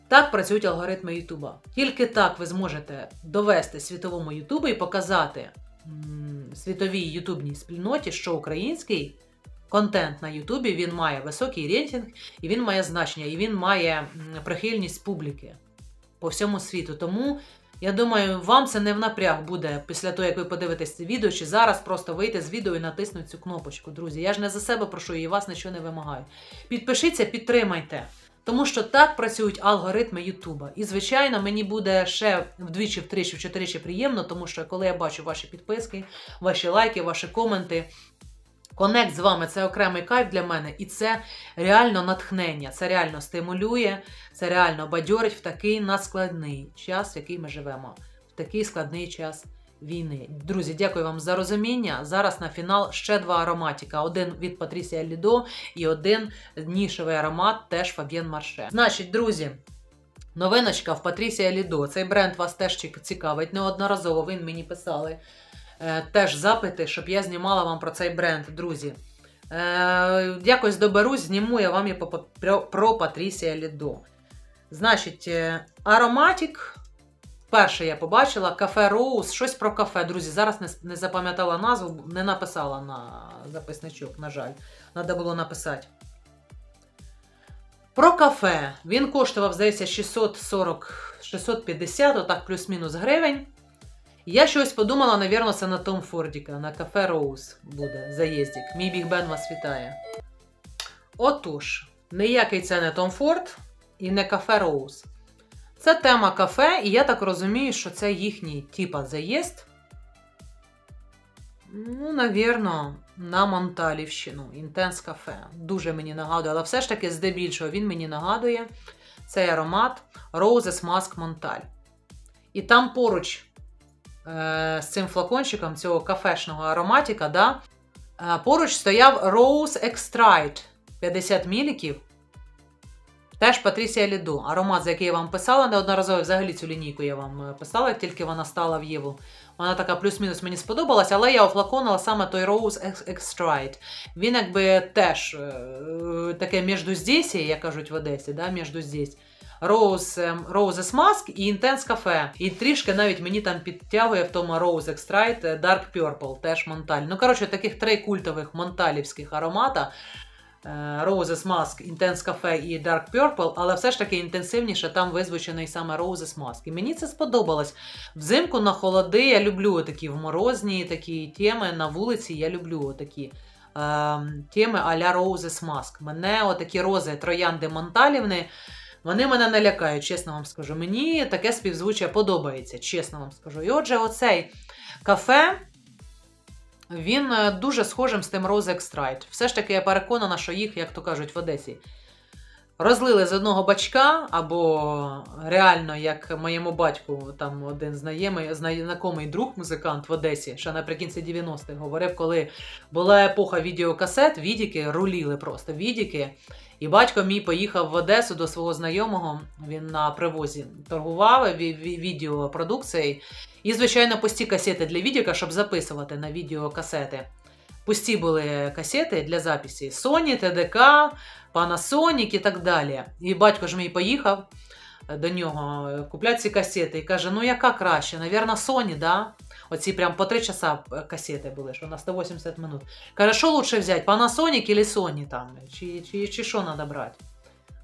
Так працюють алгоритми Ютуба. Тільки так ви зможете довести світовому Ютубу і показати світовій ютубній спільноті, що український контент на Ютубі він має високий рейтинг, і він має значення, і він має прихильність публіки по всьому світу. Тому я думаю, вам це не в напряг буде після того, як ви подивитесь це відео, чи зараз просто вийти з відео і натиснути цю кнопочку. Друзі, я ж не за себе прошу і вас нічого не вимагаю. Підпишіться, підтримайте. Тому що так працюють алгоритми Ютуба. І, звичайно, мені буде ще вдвічі, втричі, вчотиричі приємно, тому що коли я бачу ваші підписки, ваші лайки, ваші коменти, Конект з вами це окремий кайф для мене, і це реально натхнення, це реально стимулює, це реально бадьорить в такий надскладний час, в який ми живемо, в такий складний час війни. Друзі, дякую вам за розуміння. Зараз на фінал ще два ароматика: один від Патрісія Лідо і один нішевий аромат, теж Фаб'єн Марше. Значить, друзі. Новиночка в Патрісія Лідо. Цей бренд вас теж цікавить. Неодноразово ви мені писали. Е, теж запити, щоб я знімала вам про цей бренд, друзі. Е, якось доберусь, зніму я вам і про, Патрісія Лідо. Значить, е, ароматик. Перше я побачила Cafe Rose, щось про кафе. Друзі, зараз не, не запам'ятала назву, не написала на записничок, на жаль. Треба було написати. Про кафе. Він коштував, здається, 640-650, отак плюс-мінус гривень. Я щось подумала, навірно, це на Том Фордіка, на Cafe Rose буде заїздік. Мій Біг Бен вас вітає. Отож, ніякий це не Том Форд і не Cafe Rose. Це тема кафе, і я так розумію, що це їхній типа заїзд. Ну, навірно, на Монталівщину. Інтенс кафе. Дуже мені нагадує, але все ж таки, здебільшого, він мені нагадує цей аромат Roses Mask Монталь. І там поруч з цим флакончиком цього кафешного ароматика, да, е, поруч стояв Rose Extract 50 мл. Теж Патрісія Ліду, аромат, за який я вам писала неодноразово, взагалі цю лінійку я вам е, писала, як тільки вона стала в Єву. Вона така плюс-мінус мені сподобалась, але я офлаконила саме той Rose Extrite. Він якби теж е, таке між здесь, як кажуть в Одесі, да, між здесь. Rose, Roses Mask і Intense Cafe. І трішки навіть мені там підтягує в тому Rose Extrite Dark Purple, теж Монталь. Ну, коротше, таких три культових монталівських аромата. Е, Roses Mask, Intense Cafe і Dark Purple, але все ж таки інтенсивніше там визвучений саме Roses Mask. І мені це сподобалось. Взимку на холоди я люблю такі в морозні такі теми на вулиці. Я люблю такі е, теми а-ля Roses Mask. Мене отакі рози троянди Монталівни. Вони мене не лякають, чесно вам скажу. Мені таке співзвуччя подобається, чесно вам скажу. І отже, оцей кафе. Він е, дуже схожим з тим Rose Extract. Все ж таки, я переконана, що їх, як то кажуть, в Одесі. Розлили з одного бачка, або реально, як моєму батьку, там один знайомий, знайомий друг музикант в Одесі, ще наприкінці 90-х говорив, коли була епоха відеокасет, відіки руліли просто відіки. І батько мій поїхав в Одесу до свого знайомого. Він на привозі торгував відеопродукцією. І, звичайно, пусті касети для відео, щоб записувати на відеокасети. Пусті були касети для записі Sony, ТДК, Panasonic і так далі. І батько ж мій поїхав до нього купляти ці касети і каже: ну яка краще? Навірно, Sony, да? Оці прям по 3 часа касети були, що на 180 минут. Каже, що лучше взяти, Panasonic или Sony там? Чи чи, чи що треба брати?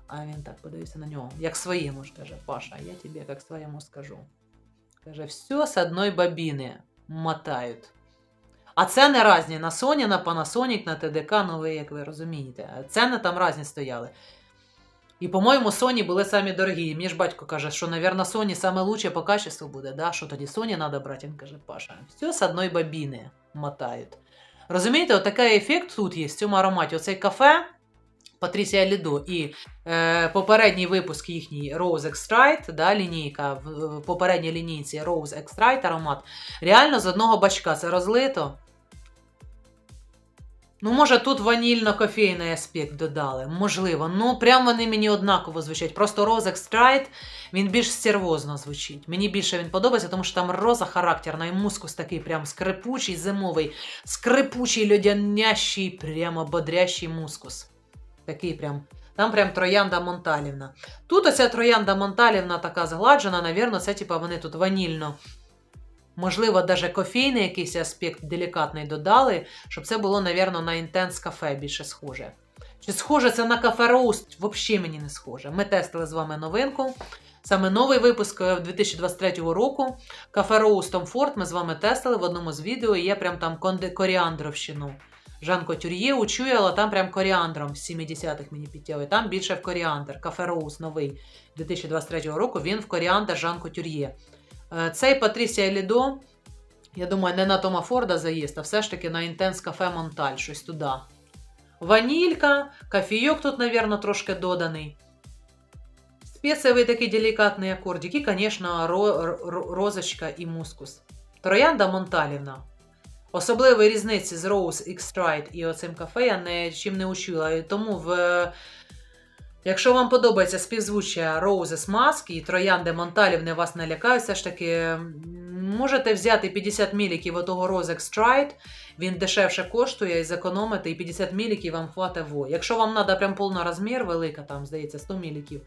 А він так подивився на нього, як своєму ж каже, Паша, я тобі як своєму скажу. Каже, все з одної бабіни мотають. А це не різні на Sony, на Panasonic, на ТДК, ну ви, як ви розумієте. Ціни там різні стояли. І, по-моєму, Sony були самі дорогі. Мені ж батько каже, що, мабуть, Sony саме лучше по качеству буде. Да? Що тоді Sony треба брати? Він каже, Паша, все з одної бабіни мотають. Розумієте, отакий ефект тут є в цьому ароматі. Оцей кафе Патрісія Лідо і е, попередній випуск їхній Rose Extract, да, лінійка, в попередній лінійці Rose Extract аромат. Реально з одного бачка це розлито. Ну, може, тут ванільно-кофейний аспект додали. Можливо. Ну, прям вони мені однаково звучать. Просто Rose Extract, він більш стервозно звучить. Мені більше він подобається, тому що там роза характерна і мускус такий прям скрипучий, зимовий, скрипучий, льодянящий, прямо бодрящий мускус. Такий прям. Там прям троянда Монталівна. Тут оця троянда Монталівна така згладжена, навірно, це типа вони тут ванільно Можливо, навіть кофейний якийсь аспект делікатний додали, щоб це було, напевно, на інтенс кафе більше схоже. Чи схоже це на кафе Роуст? Взагалі мені не схоже. Ми тестили з вами новинку. Саме новий випуск 2023 е, року. Кафе Роуст Том Форд ми з вами тестили в одному з відео, і є прям там коріандровщину. Жан Котюр'є учуяла, там прям коріандром з 70-х мені підтягує. Там більше в коріандр. Кафе Роуз новий 2023 року. Він в коріандр Жан Котюр'є. Е, цей Патрісія Лідо, я думаю, не на Тома Форда заїзд, а все ж таки на Інтенс Кафе Монталь, щось туди. Ванілька, кофійок тут, мабуть, трошки доданий. Спецієвий такий делікатний акордик. І, звісно, розочка і мускус. Троянда Монталівна. Особливої різниці з Rose X-Stride і оцим кафе я нічим не учила. Тому в Якщо вам подобається співзвуччя Roses Mask і троянди Монталівни вас не лякають, все ж таки можете взяти 50 міліків отого Rose Extrite, він дешевше коштує і зекономити, і 50 міліків вам хватить во. Якщо вам треба прям повний розмір, велика, там, здається, 100 міліків,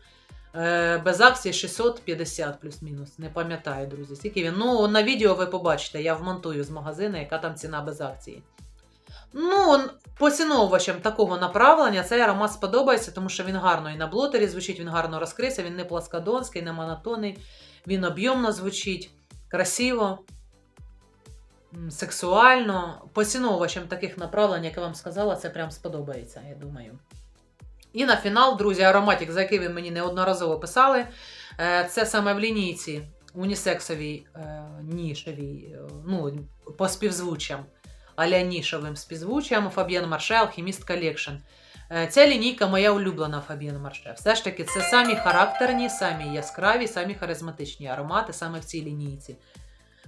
е, без акції 650 плюс-мінус. Не пам'ятаю, друзі. Скільки він. Ну, на відео ви побачите, я вмонтую з магазину, яка там ціна без акції. Ну, поціновувачам такого направлення цей аромат сподобається, тому що він гарно і на блотері звучить, він гарно розкрився, він не пласкодонський, не монотонний, він об'ємно звучить, красиво, сексуально. Поціновувачам таких направлень, як я вам сказала, це прям сподобається, я думаю. І на фінал, друзі, ароматик, за який ви мені неодноразово писали, е, це саме в лінійці унісексовій, е, нішевій, е, ну, по співзвуччям аля нішовим співзвуччям Fabienne Marche Alchemist Collection. Е, ця лінійка моя улюблена Fabienne Marche. Все ж таки, це самі характерні, самі яскраві, самі харизматичні аромати саме в цій лінійці.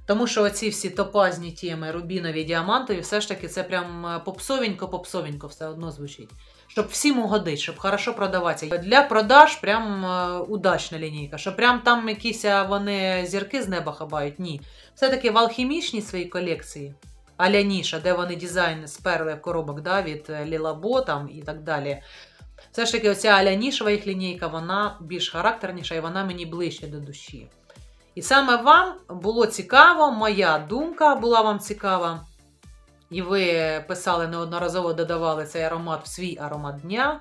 Тому що оці всі топазні теми, рубінові, діамантові, все ж таки це прям попсовенько-попсовенько все одно звучить. Щоб всім угодить, щоб хорошо продаватися. Для продаж прям удачна лінійка. Що прям там якісь вони зірки з неба хабають. Ні. Все-таки в алхімічній своїй колекції. Аля Ніша, де вони дизайн сперли в коробок да, від Лілабо там і так далі. Все ж таки, оця Аля Нішова їх лінійка, вона більш характерніша і вона мені ближче до душі. І саме вам було цікаво, моя думка була вам цікава. І ви писали неодноразово додавали цей аромат в свій аромат дня.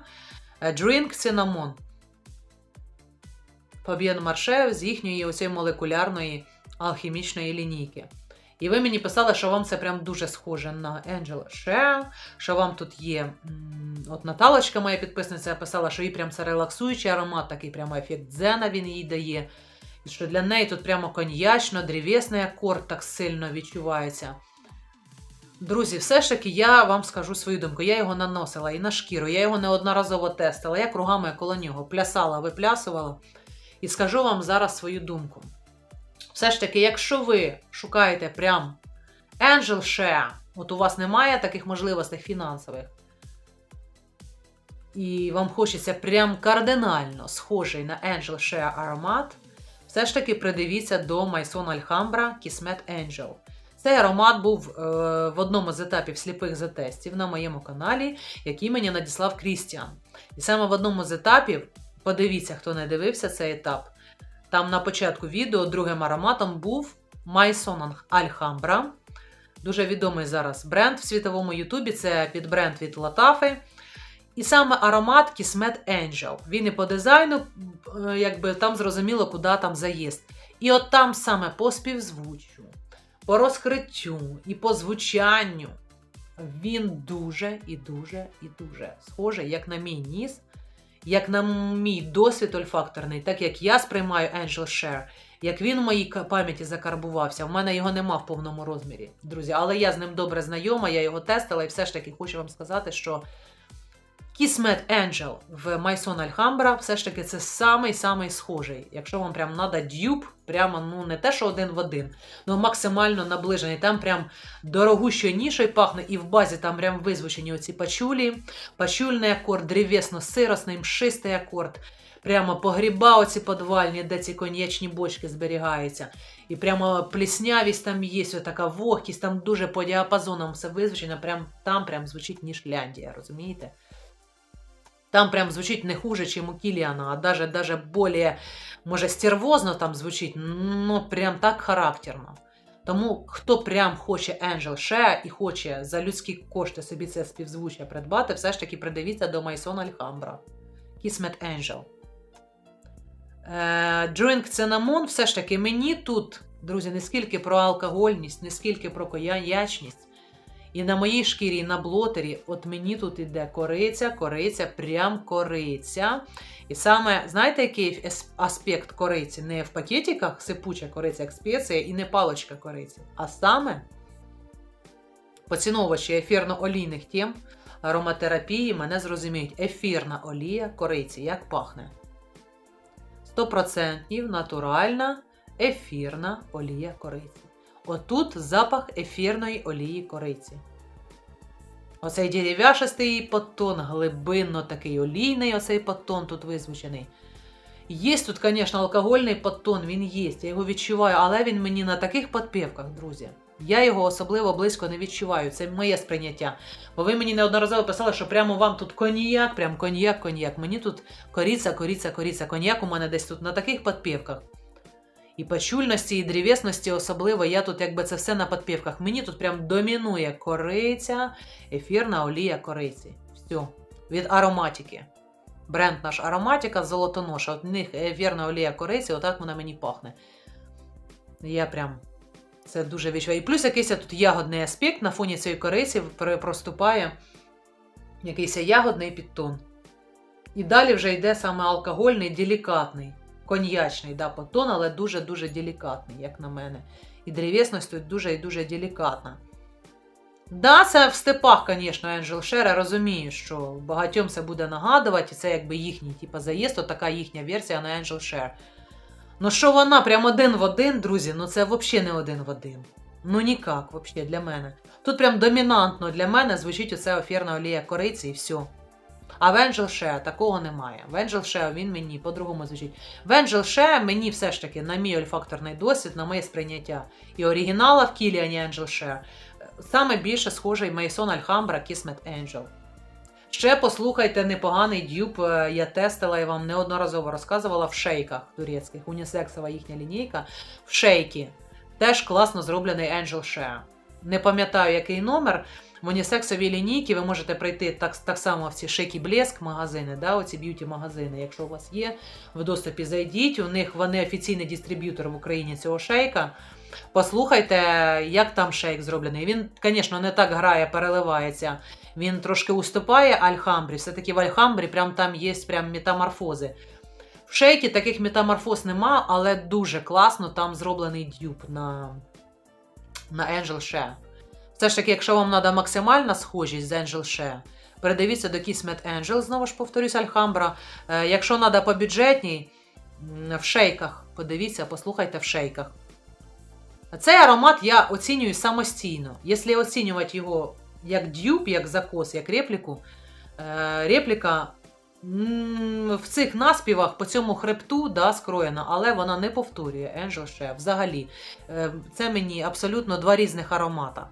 Drink Cinnamon. Фабіан Марше з їхньої оцієї молекулярної алхімічної лінійки. І ви мені писали, що вам це прям дуже схоже на Angela Share, що вам тут є. От Наталочка, моя підписниця, писала, що їй прям це релаксуючий аромат, такий прямо ефект дзена він їй дає. І що для неї тут прямо коньячно, древесний акорд так сильно відчувається. Друзі, все ж таки я вам скажу свою думку. Я його наносила і на шкіру, я його неодноразово тестила, я кругами коло нього плясала, виплясувала. І скажу вам зараз свою думку. Все ж таки, якщо ви шукаєте прям Angel Share, от у вас немає таких можливостей фінансових, і вам хочеться прям кардинально схожий на Angel Share аромат, все ж таки придивіться до Maison Alhambra Kismet Angel. Цей аромат був е, в одному з етапів сліпих затестів на моєму каналі, який мені надіслав Крістіан. І саме в одному з етапів, подивіться, хто не дивився цей етап, там на початку відео другим ароматом був Maison Alhambra. Дуже відомий зараз бренд в світовому Ютубі це підбренд від Латафи. І саме аромат Kismet Angel. Він і по дизайну, е, якби там зрозуміло, куди там заїзд. І от там саме по співзвуччю, по розкриттю і по звучанню він дуже і дуже і дуже схожий, як на мій ніс, як на мій досвід ольфакторний, так як я сприймаю Angel Share, як він в моїй пам'яті закарбувався. В мене його нема в повному розмірі, друзі. Але я з ним добре знайома, я його тестила, і все ж таки хочу вам сказати, що. Kismet Angel в Майсон Альхамбра все ж таки це самий-самий схожий. Якщо вам прям треба дюб, прямо ну не те, що один в один, але максимально наближений. Там прям дорогущою нішою пахне, і в базі там прям визвучені оці пачулі, пачульний акорд, древесно-сиросний, мшистий акорд. Прямо погріба оці подвальні, де ці коньячні бочки зберігаються. І прямо пліснявість там є, така вогкість, там дуже по діапазонам все визвучено, прям, там прям звучить ніж Ляндія, розумієте? Там прям звучить не хуже, чем у Килиана, а даже, даже более, може, стервозно там звучить, ну прям так характерно. Тому, хто прям хоче Angel Share і хоче за людські кошти собі це співзвуччя придбати, все ж таки придивіться до Майсон Альхамбра. Kismet Angel. Drink Cinnamon все ж таки мені тут, друзі, не скільки про алкогольність, не скільки про коянячність. І на моїй шкірі, і на блотері, от мені тут іде кориця, кориця, прям кориця. І саме, знаєте, який аспект кориці? Не в пакетиках сипуча кориця, як спеція, і не палочка кориці. А саме поціновувачі ефірно-олійних тем ароматерапії мене зрозуміють. Ефірна олія кориці, як пахне. 100% натуральна ефірна олія кориці. Отут запах ефірної олії кориці. Оцей дерев'яшистий подтон, глибинно такий олійний оцей подтон тут визвучений. Є тут, звісно, алкогольний подтон, він є, я його відчуваю, але він мені на таких подпівках, друзі. Я його особливо близько не відчуваю. Це моє сприйняття. Бо ви мені неодноразово писали, що прямо вам тут коньяк, прям коньяк, коньяк. Мені тут коріця, коріця, коріця. Коньяк у мене десь тут на таких подпівках і пачульності, і древесності особливо. Я тут якби це все на підпівках. Мені тут прям домінує кориця, ефірна олія кориці. Все. Від ароматики. Бренд наш ароматика золотоноша. От в них ефірна олія кориці, отак вона мені пахне. Я прям. Це дуже відчуваю. І плюс якийсь тут ягодний аспект на фоні цієї кориці проступає якийсь ягодний підтон. І далі вже йде саме алкогольний, делікатний коньячний да, подтон, але дуже-дуже делікатний, як на мене. І древесність тут дуже і дуже делікатна. Да, це в степах, звісно, Share, я розумію, що багатьом це буде нагадувати, і це якби їхній типу, заїзд, така їхня версія на Angel Share. Ну, що вона прям один в один, друзі, ну це взагалі не один в один. Ну ніяк, взагалі, для мене. Тут прям домінантно для мене звучить оця ефірна олія кориці і все. А в Angel Share такого немає. В Angel Share він мені по-другому звучить. В Angel Share мені все ж таки, на мій ольфакторний досвід, на моє сприйняття і оригінала в Кіліані Angel Share, саме більше схожий Мейсон Альхамбра Kismet Angel. Ще послухайте непоганий дюб, е, я тестила і вам неодноразово розказувала в шейках турецьких, унісексова їхня лінійка. В шейкі. Теж класно зроблений Angel Share. Не пам'ятаю, який номер. В унісексовій лінійки ви можете прийти так так само в ці шейкі блеск магазини, да, оці б'юті-магазини. Якщо у вас є в доступі, зайдіть. У них вони офіційний дистриб'ютор в Україні цього шейка. Послухайте, як там шейк зроблений. Він, звісно, не так грає, переливається. Він трошки уступає Альхамбрі. Все-таки в Альхамбрі прям там є прям метаморфози. В шейкі таких метаморфоз нема, але дуже класно там зроблений дюб на на Angel Share. Все ж таки, якщо вам треба максимальна схожість з Angel Share, передивіться до Kismet Angel, знову ж повторюсь, Альхамбра. Е, якщо треба по бюджетній, в шейках, подивіться, послухайте в шейках. Цей аромат я оцінюю самостійно. Якщо оцінювати його як дюб, як закос, як репліку, е, репліка в цих наспівах по цьому хребту да, скроєна, але вона не повторює Angel Share взагалі. Е, це мені абсолютно два різних аромата.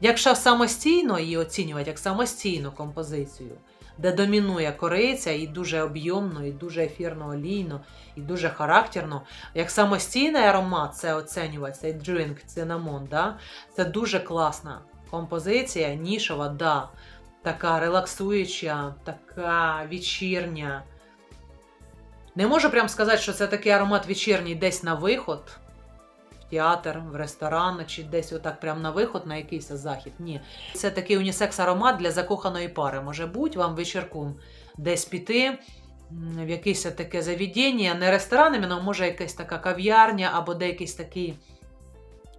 Якщо самостійно її оцінювати як самостійну композицію, де домінує кориця і дуже об'ємно, і дуже ефірно олійно, і дуже характерно, як самостійний аромат, це оцінювати, цей drink, цинамон, да? це дуже класна композиція, нішова, да, така релаксуюча, така вечірня. Не можу прям сказати, що це такий аромат вечірній десь на виход, театр, в ресторан, чи десь отак прям на виход, на якийсь захід. Ні. Це такий унісекс-аромат для закоханої пари. Може бути, вам вечірком десь піти. В якесь таке заведення, не ресторан, але може якась така кав'ярня, або де такий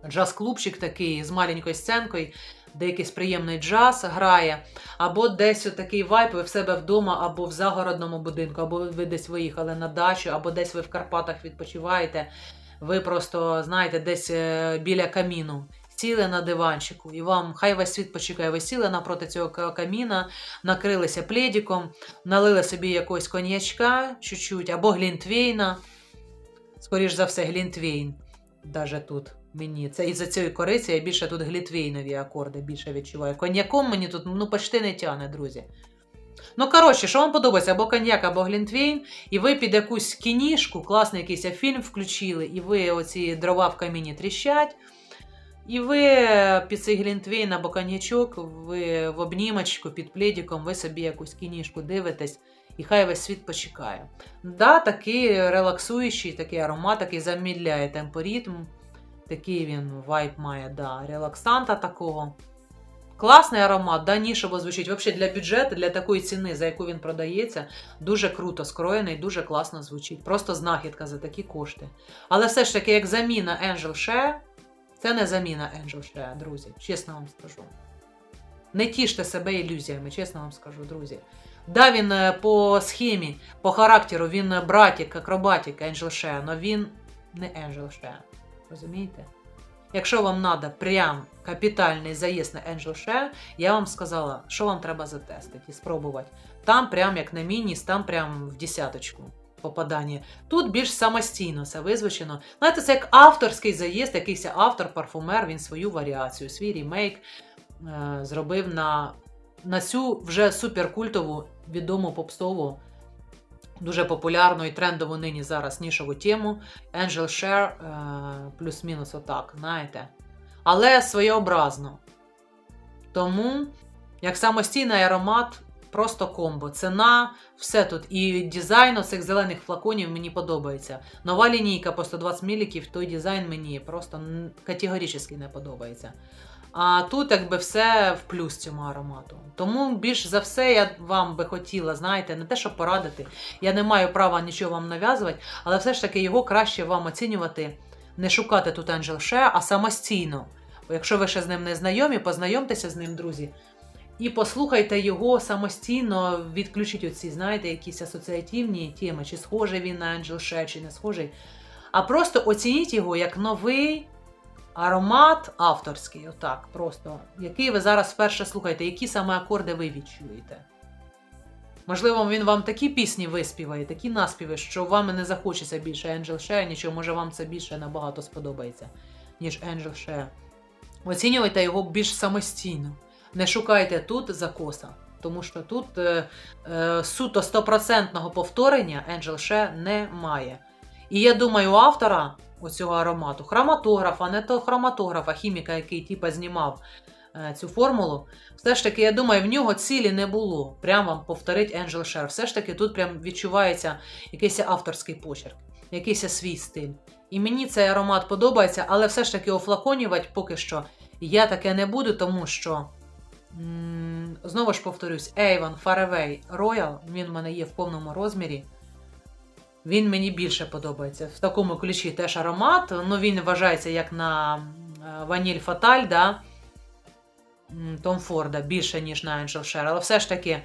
джаз-клубчик такий з маленькою сценкою, де якийсь приємний джаз грає, або десь такий вайп, ви в себе вдома, або в загородному будинку, або ви десь виїхали на дачу, або десь ви в Карпатах відпочиваєте. Ви просто, знаєте, десь е, біля каміну. Сіли на диванчику, і вам хай весь світ почекає. Ви сіли напроти цього каміна, накрилися пледіком, налили собі якогось коньячка чуть-чуть, або глінтвейна. Скоріш за все, глінтвейн. Даже тут мені. Це із-за цієї кориці я більше тут глінтвейнові акорди більше відчуваю. Коньяком мені тут ну, почти не тяне, друзі. Ну, коротше, що вам подобається, або коньяк, або глінтвейн, і ви під якусь кінішку, класний якийсь фільм включили, і ви оці дрова в каміні тріщать. І ви під цей глінтвейн або коньячок, ви в обнімочку під пледиком, ви собі якусь кінішку дивитесь, і хай весь світ почекає. Да, такий релаксуючий, такий аромат, який замідляє темпоритм. Такий він вайб має, да, релаксанта такого. Класний аромат, да, нішово звучить. Взагалі для бюджету, для такої ціни, за яку він продається, дуже круто скроєний, дуже класно звучить. Просто знахідка за такі кошти. Але все ж таки, як заміна Angel Share, це не заміна Angel Share, друзі. Чесно вам скажу. Не тіште себе ілюзіями, чесно вам скажу, друзі. Да, він е, по схемі, по характеру, він братік, акробатик Angel Share, але він не Angel Share. Розумієте? Якщо вам треба прям капітальний заїзд на Angel Share, я вам сказала, що вам треба затестити і спробувати. Там, прям як на мініс, там прям в десяточку попадання. Тут більш самостійно це визвучено. Знаєте, це як авторський заїзд, якийсь автор-парфумер, він свою варіацію, свій ремейк е зробив на на цю вже суперкультову відому попсову Дуже популярну і трендову нині зараз нішову тему. Angel Share е, плюс-мінус отак, знаєте. Але своєобразно. Тому, як самостійний аромат, просто комбо. Ціна, все тут. І дизайн цих зелених флаконів мені подобається. Нова лінійка по 120 мл, той дизайн мені просто категорично не подобається. А тут якби все в плюс цьому аромату. Тому більш за все я вам би хотіла, знаєте, не те, щоб порадити. Я не маю права нічого вам нав'язувати, але все ж таки його краще вам оцінювати, не шукати тут Angel Share, а самостійно. Бо якщо ви ще з ним не знайомі, познайомтеся з ним, друзі. І послухайте його самостійно, відключіть оці, знаєте, якісь асоціативні теми, чи схожий він на Angel Share, чи не схожий. а просто оцініть його як новий аромат авторський. Отак, просто, який ви зараз вперше слухаєте, які саме акорди ви відчуєте. Можливо, він вам такі пісні виспіває, такі наспіви, що вам не захочеться більше Angel Share, нічого, може вам це більше набагато сподобається, ніж Angel Share. Оцінюйте його більш самостійно. Не шукайте тут закоса, тому що тут е, е, суто стопроцентного повторення Angel Share немає. І я думаю, автора оцього аромату, хроматографа, не то хроматографа, хіміка, який типа знімав е, цю формулу, все ж таки, я думаю, в нього цілі не було. Прямо вам повторить Angel Share. Все ж таки, тут прям відчувається якийсь авторський почерк, якийсь свій стиль. І мені цей аромат подобається, але все ж таки офлаконювати поки що я таке не буду, тому що. Знову ж повторюсь, Avon Faraway Royal, він в мене є в повному розмірі. Він мені більше подобається. В такому ключі теж аромат. Ну, Він вважається як на Ваніль Фаталь, да? Том Форда більше, ніж на Angel Share. Але все ж таки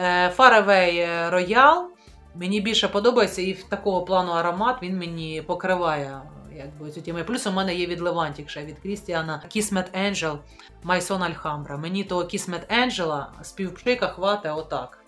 е, Faraway Royal мені більше подобається, і в такого плану аромат він мені покриває якби. Плюс у мене є від Левантік ще від Крістіана Kismet Angel Maison Alhambra. Мені того Kismet Angel з півпшика хватить отак.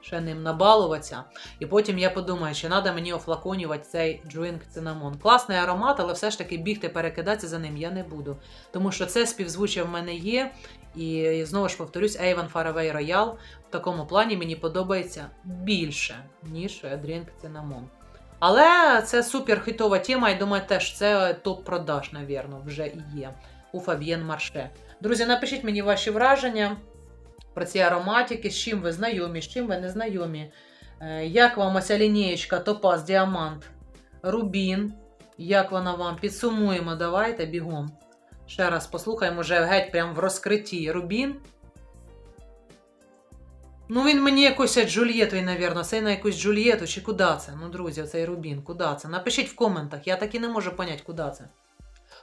Ще ним набалуватися. І потім я подумаю, чи треба мені офлаконювати цей Drink Cinnamon. Класний аромат, але все ж таки бігти, перекидатися за ним я не буду. Тому що це співзвуччя в мене є. І знову ж повторюсь, Avon Faraway Royal в такому плані мені подобається більше, ніж Drink Cinnamon. Але це супер хитова тема, і думаю, теж це топ-продаж, навірно, вже і є у Фаб'єн Марше. Друзі, напишіть мені ваші враження про ці ароматики, з чим ви знайомі, з чим ви не знайомі. Е, як вам оця лінієчка Топаз, Діамант, Рубін? Як вона вам? Підсумуємо, давайте бігом. Ще раз послухаємо вже геть прямо в розкритті Рубін. Ну, він мені якось Джульєтою, навірно, це на якусь Джульєту, чи куди це? Ну, друзі, цей Рубін, куди це? Напишіть в коментах, я так і не можу поняти, куди це.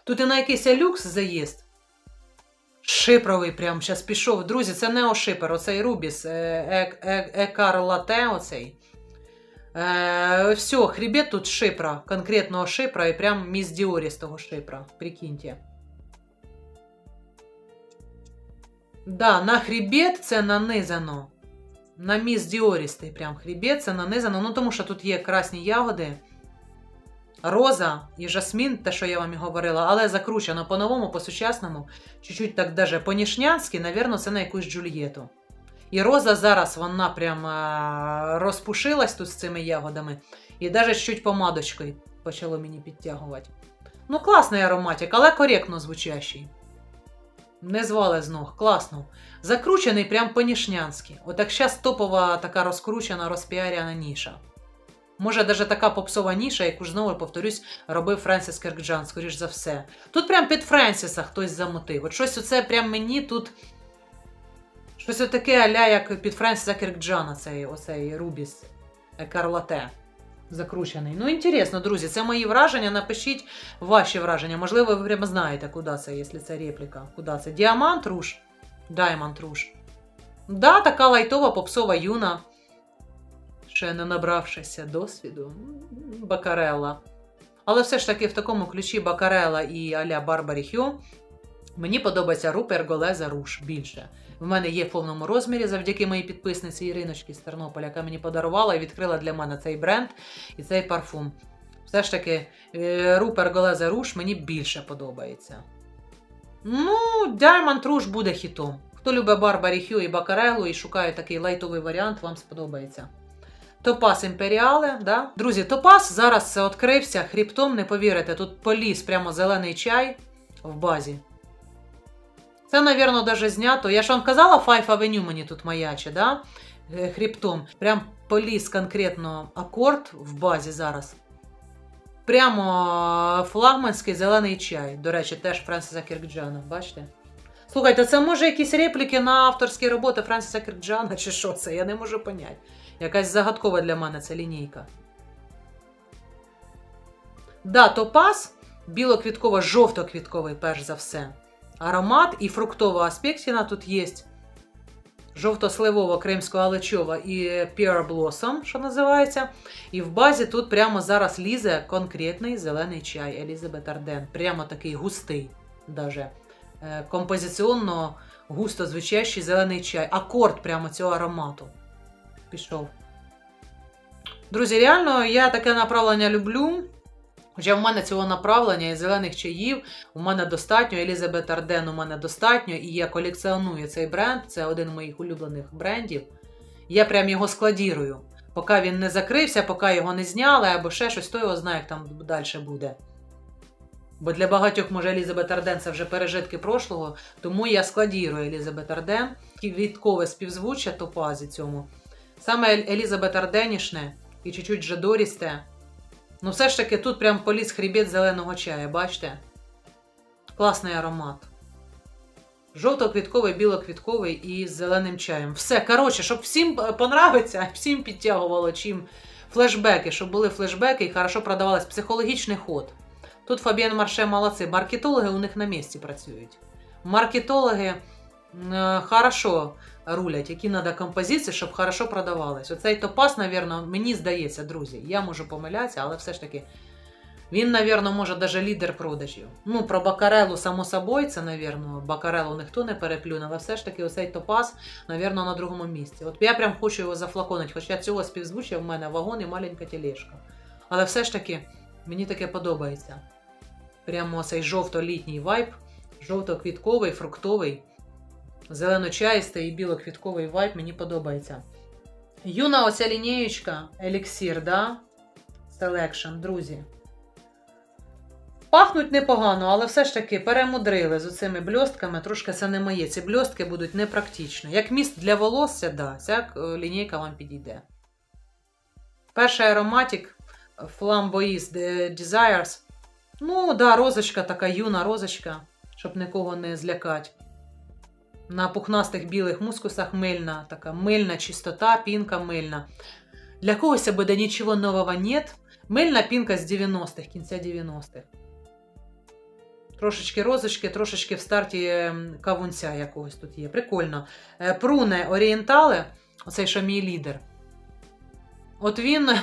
Тут і на якийсь люкс заїзд. Шипровий прям зараз пішов. Друзі, це неошипр, оцей Рубіс Екарлате оцей. Е, все, хребет тут шипра, конкретного шипра і прям міс Діорі того шипра. Прикиньте. Да, на хребет це нанизано на міс діорістий прям хребет, це нанизано. Ну, тому що тут є красні ягоди, роза і жасмін, те, що я вам і говорила, але закручено по-новому, по-сучасному, чуть-чуть так даже по-нішнянськи, навірно, це на якусь джульєту. І роза зараз вона прям розпушилась тут з цими ягодами. І навіть чуть помадочкою почало мені підтягувати. Ну, класний ароматик, але коректно звучащий. Не звали з ног, класно. Закручений прям по-нішнянськи. Отак зараз топова така розкручена, розпіаряна ніша. Може, навіть така попсова ніша, яку ж знову повторюсь, робив Френсіс Керкджан, скоріш за все. Тут прям під Френсіса хтось замотив. От щось оце прям мені тут. Щось таке аля, як під Френсіса Керкджана, цей оцей Рубіс Карлате закручений. Ну, інтересно, друзі, це мої враження. Напишіть ваші враження. Можливо, ви прямо знаєте, куди це, якщо це репліка. Куди це? Діамант руш? Даймонд руш. Да, така лайтова попсова юна. Ще не набравшися досвіду. Бакарелла. Але все ж таки в такому ключі Бакарела і Аля Барбарі Хю мені подобається Рупер Голеза Руш більше. В мене є в повному розмірі завдяки моїй підписниці Іриночки з Тернополя, яка мені подарувала і відкрила для мене цей бренд і цей парфум. Все ж таки, Рупер Голеза Руш мені більше подобається. Ну, Diamond Rouge буде хітом. Хто любить Burberry Her і Бакарелу і шукає такий лайтовий варіант, вам сподобається. Топас Імперіале. Да? Друзі, Топас зараз відкрився хребтом, не повірите, тут поліз прямо зелений чай в базі. Це, навірно, даже знято. Я ж вам казала, Five Avenue мені тут маяче, да? Е, хребтом. Прям поліз конкретно акорд в базі зараз. Прямо флагманський зелений чай. До речі, теж Френсіса Кіркджана, бачите? Слухайте, це може якісь репліки на авторські роботи Френсіса Кіркджана, чи що це? Я не можу поняти. Якась загадкова для мене ця лінійка. Да, топаз біло-квітково-жовто-квітковий, перш за все. Аромат і фруктова аспектіна тут є. жовто-сливово кримського алечова і Pear Blossom, що називається. І в базі тут прямо зараз лізе конкретний зелений чай Елізабет Арден. Прямо такий густий, даже. Е, композиціонно густо звучащий зелений чай. Акорд прямо цього аромату. Пішов. Друзі, реально, я таке направлення люблю. Хоча в мене цього направлення і зелених чаїв у мене достатньо, Елізабет Арден у мене достатньо, і я колекціоную цей бренд, це один з моїх улюблених брендів. Я прям його складірую. Поки він не закрився, поки його не зняли, або ще щось, то його знає, як там далі буде. Бо для багатьох, може, Елізабет Арден це вже пережитки прошлого, тому я складірую Елізабет Арден, квіткове співзвуччя топазі цьому. Саме Елізабет Арденішне і чуть-чуть жадорісте. Ну, все ж таки, тут прям поліз хребет зеленого чаю, бачите? Класний аромат. Жовто-квітковий, біло-квітковий і з зеленим чаєм. Все, коротше, щоб всім понравиться, всім підтягувало чим флешбеки, щоб були флешбеки і хорошо продавались психологічний ход. Тут Фабіан Марше молодці. Маркетологи у них на місці працюють. Маркетологи е, хорошо рулять, які треба композиції, щоб хорошо продавались. Оцей топас, мабуть, мені здається, друзі. Я можу помилятися, але все ж таки. Він, мабуть, може навіть лідер продажів. Ну, про Бакарелу, само собою, це, мабуть, Бакарелу ніхто не переплюне, але все ж таки оцей топаз, мабуть, на другому місці. От я прям хочу його зафлаконити, хоча цього співзвуччя в мене вагон і маленька тележка. Але все ж таки, мені таке подобається. Прямо цей жовто-літній вайб, жовто-квітковий, фруктовий, зелено-чаїстий і біло-квітковий вайб мені подобається. Юна оця лінієчка, еліксір, да? Selection, друзі. Пахнуть непогано, але все ж таки перемудрили з оцими бльостками. Трошки це не моє. Ці бльостки будуть непрактичні. Як міст для волосся, да, ця е, лінійка вам підійде. Перший ароматик Flamboy's Desires. Ну, да, розочка така юна розочка, щоб нікого не злякати. На пухнастих білих мускусах мильна, така мильна чистота, пінка мильна. Для когось буде нічого нового нет. Мильна пінка з 90-х, кінця 90-х. Трошечки розочки, трошечки в старті кавунця якогось тут є. Прикольно. Е, Пруне орієнтали, оцей що мій лідер. От він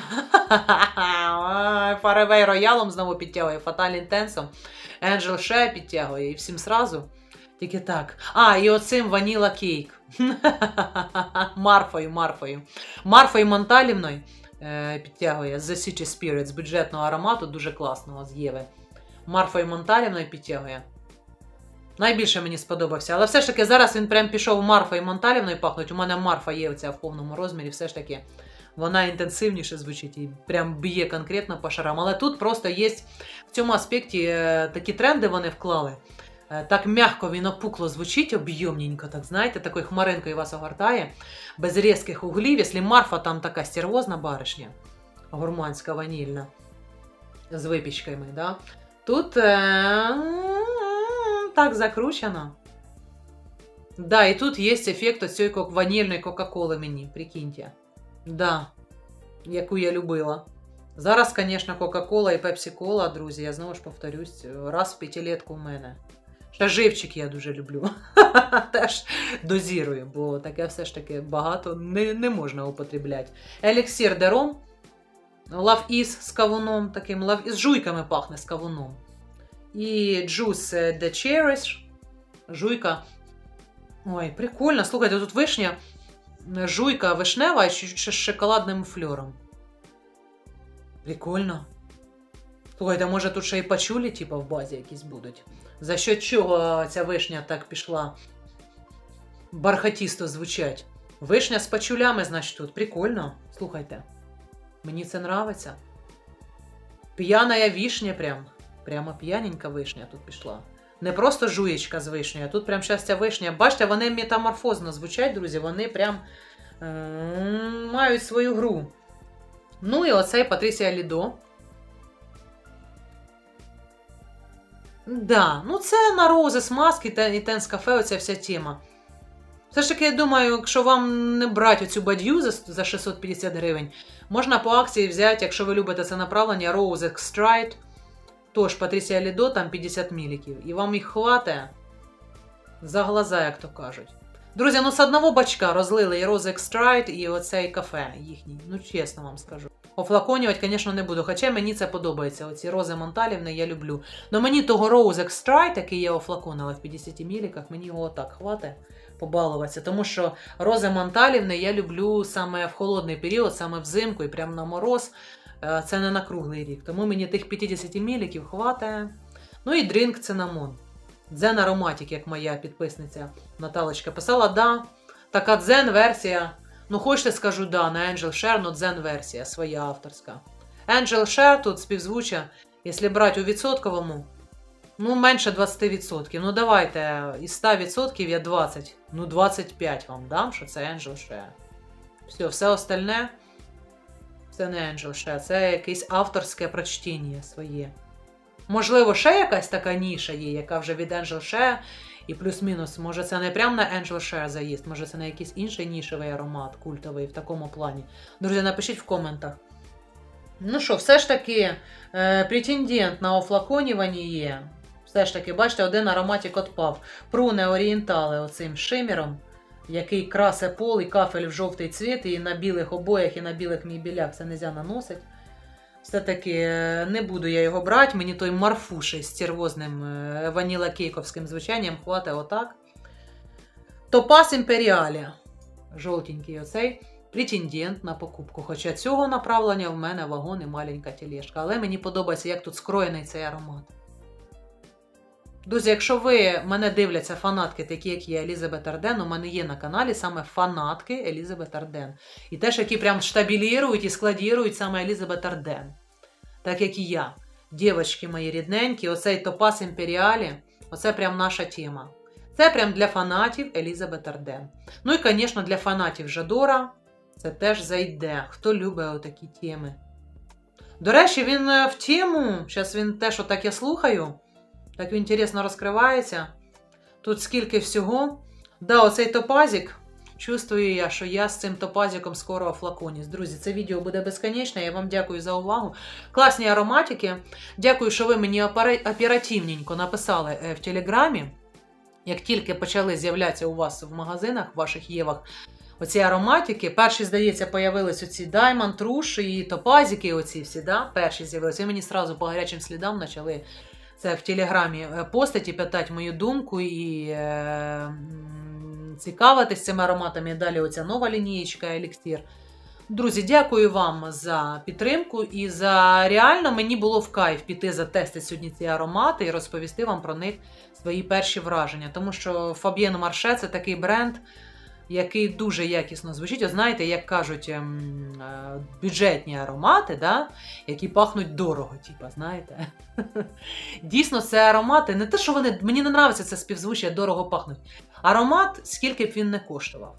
Фаревей роялом знову підтягує, Фаталь інтенсом, Енджел Ше підтягує і всім сразу. Тільки так. А, і оцим ваніла кейк. Марфою, Марфою. Марфою Монталівною е, підтягує The City Spirit з бюджетного аромату, дуже класного з Єви. Марфою Монталівною підтягує. Найбільше мені сподобався. Але все ж таки зараз він прям пішов Марфою Монталівною пахнуть. У мене Марфа є оця в повному розмірі, все ж таки вона інтенсивніше звучить і прям б'є конкретно по шарам. Але тут просто є в цьому аспекті е, такі тренди вони вклали. Е, так м'яко він опукло звучить, об'ємненько, так знаєте, такою хмаринкою вас огортає, без різких углів, якщо марфа там така стервозна баришня, гурманська ванільна, з випічками. да? Тут е- так закручено. Да, і тут є ефект цієї ванільної Кока-Коли мені, прикиньте. Да, яку я любила. Зараз, звісно, Кока-Кола і Пепсі-Кола, друзі, я знову ж повторюсь, раз в п'ятилетку в мене. Ще живчик я дуже люблю. Теж дозірую, бо таке все ж таки багато не не можна употребляти. Еліксір Дером. Love Is з кавуном, таким Love Is з жуйками пахне з кавуном. І Juice The Cherish. Жуйка. Ой, прикольно. Слухайте, тут вишня жуйка вишнева з шоколадним фльором. Прикольно. Слухайте, може тут ще і пачулі, типу, в базі якісь будуть. За що чого ця вишня так пішла бархатісто звучать? Вишня з пачулями, значить, тут. Прикольно. Слухайте. Мені це нравиться. П'яна вишня прям. Прямо п'яненька вишня тут пішла. Не просто жуєчка з вишнею, а тут прям щастя вишня. Бачите, вони метаморфозно звучать, друзі, вони прям е мають свою гру. Ну і оцей Патрісія Лідо. Да, ну це на рози, смазки і тенс кафе, оця вся тема. Все ж таки, я думаю, якщо вам не брати оцю бадью за, за 650 гривень, можна по акції взяти, якщо ви любите це направлення, Rose Extrite. Тож, Патрісія Лідо, там 50 міліків. І вам їх хватає за глаза, як то кажуть. Друзі, ну з одного бачка розлили і Rose Extract, і оцей кафе їхній. Ну, чесно вам скажу. Офлаконювати, звісно, не буду. Хоча мені це подобається. Оці рози Монталівни я люблю. Но мені того Rose Extract, який я офлаконила в 50 міліках, мені його отак хватить побалуватися. Тому що рози Монталівни я люблю саме в холодний період, саме взимку і прямо на мороз. Е, Це не на круглий рік. Тому мені тих 50 міліків хватає. Ну і Drink Cinnamon. Дзен ароматик, як моя підписниця Наталочка писала, да. Така дзен-версія. Ну, хочете, скажу, да, на Angel Share, но дзен-версія своя авторська. Angel Share тут співзвуча, якщо брати у відсотковому, ну, менше 20%. Ну, давайте, із 100% я 20, ну 25 вам дам, що це Angel Share. Все, все остальне це не Angel Share, це якесь авторське прочтіння своє. Можливо, ще якась така ніша є, яка вже від Angel Share, і плюс-мінус, може, це не прямо на Angel Share заїзд, може це на якийсь інший нішевий аромат, культовий в такому плані. Друзі, напишіть в коментах. Ну що, все ж таки, е, претендент на офлаконюванні є. Все ж таки, бачите, один ароматик отпав. Пруне орієнтали оцим шиміром, який красе пол і кафель в жовтий цвіт, і на білих обоях, і на білих мібілях це не можна наносити. Все-таки е, не буду я його брати, мені той марфуший з цервозним ванілакейковським ваніла-кейковським звучанням хватає отак. Топас Імперіалі. Жовтенький оцей претендент на покупку. Хоча цього направлення в мене вагон і маленька тележка. Але мені подобається, як тут скроєний цей аромат. Друзі, якщо ви мене дивляться фанатки, такі як є Елізабет Арден, у мене є на каналі саме фанатки Елізабет Арден. І теж, які прям штабілірують і складірують саме Елізабет Арден. Так як і я. Дівочки мої рідненькі, оцей Топас Імперіалі, оце прям наша тема. Це прям для фанатів Елізабет Арден. Ну і, звісно, для фанатів Жадора це теж зайде. Хто любить отакі теми. До речі, він е, в тему, зараз він те, що так я слухаю. Так він інтересно розкривається. Тут скільки всього. Да, оцей топазик. Чувствую я, що я з цим топазиком скоро офлаконіс. Друзі, це відео буде безконечне. Я вам дякую за увагу. Класні ароматики. Дякую, що ви мені оперативненько написали е, в Телеграмі. Як тільки почали з'являтися у вас в магазинах, в ваших євах, оці ароматики. Перші, здається, появились оці Diamond, Rouge і топазики. Оці всі, да? Перші з'явилися. І мені одразу по гарячим слідам почали це в Телеграмі е, постаті, питати мою думку і е, цікавитись цими ароматами. Далі оця нова лінієчка Еліксір. Друзі, дякую вам за підтримку і за реально мені було в кайф піти затестити сьогодні ці аромати і розповісти вам про них свої перші враження. Тому що Фаб'єн Марше це такий бренд який дуже якісно звучить. О, знаєте, як кажуть, ем, е, бюджетні аромати, да? які пахнуть дорого, типа, знаєте. Дійсно, це аромати, не те, що вони. Мені не подобається це співзвуччя, дорого пахнуть. Аромат, скільки б він не коштував.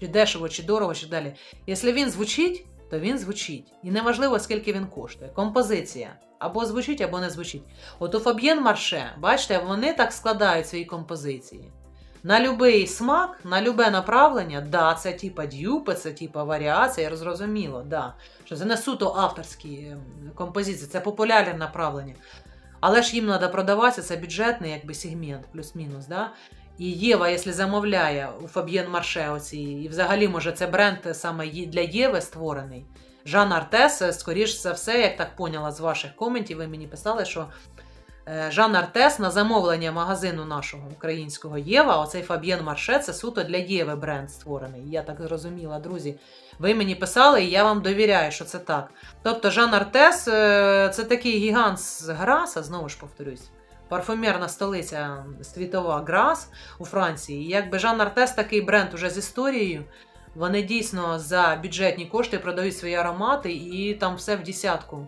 Чи дешево, чи дорого, чи далі. Якщо він звучить, то він звучить. І неважливо, скільки він коштує. Композиція. Або звучить, або не звучить. От у Фаб'єн Марше, бачите, вони так складають свої композиції. На любий смак, на любе направлення, да, це типа дюпи, це типа варіація, зрозуміло, да. Що це не суто авторські ем, композиції, це популярне направлення. Але ж їм треба продаватися, це бюджетний якби, сегмент, плюс-мінус. Да? І Єва, якщо замовляє у Фаб'єн Марше, оці, і взагалі, може, це бренд саме для Єви створений. Жан Артес, скоріш за все, як так поняла з ваших коментів, ви мені писали, що Е, Жан Артес на замовлення магазину нашого українського Єва. Оцей Фаб'єн Марше це суто для Єви бренд створений. Я так зрозуміла, друзі. Ви мені писали, і я вам довіряю, що це так. Тобто, Жан Артес е, це такий гігант з Граса, знову ж повторюсь. Парфумерна столиця світова Грас у Франції. Якби Жан Артес такий бренд уже з історією. Вони дійсно за бюджетні кошти продають свої аромати, і там все в десятку.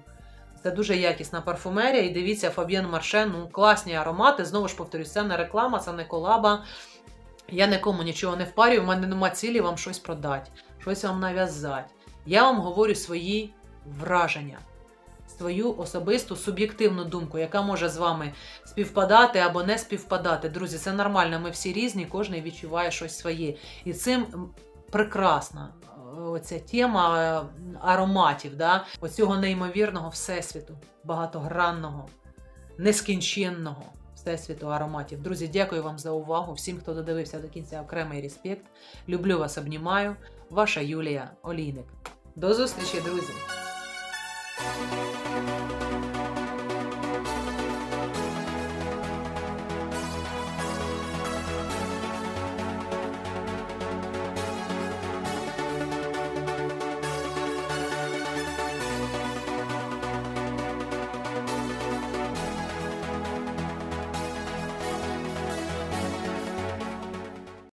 Це дуже якісна парфумерія. І дивіться, Фаб'єн Марше, ну класні аромати. Знову ж повторюсь, це не реклама, це не колаба. Я нікому нічого не впарюю, у мене нема цілі вам щось продати, щось вам нав'язати. Я вам говорю свої враження, свою особисту суб'єктивну думку, яка може з вами співпадати або не співпадати. Друзі, це нормально, ми всі різні, кожен відчуває щось своє. І цим прекрасно оця тема е, ароматів, да? оцього неймовірного всесвіту, багатогранного, нескінченного всесвіту ароматів. Друзі, дякую вам за увагу. Всім, хто додивився до кінця, окремий респект. Люблю вас, обнімаю. Ваша Юлія Олійник. До зустрічі, друзі!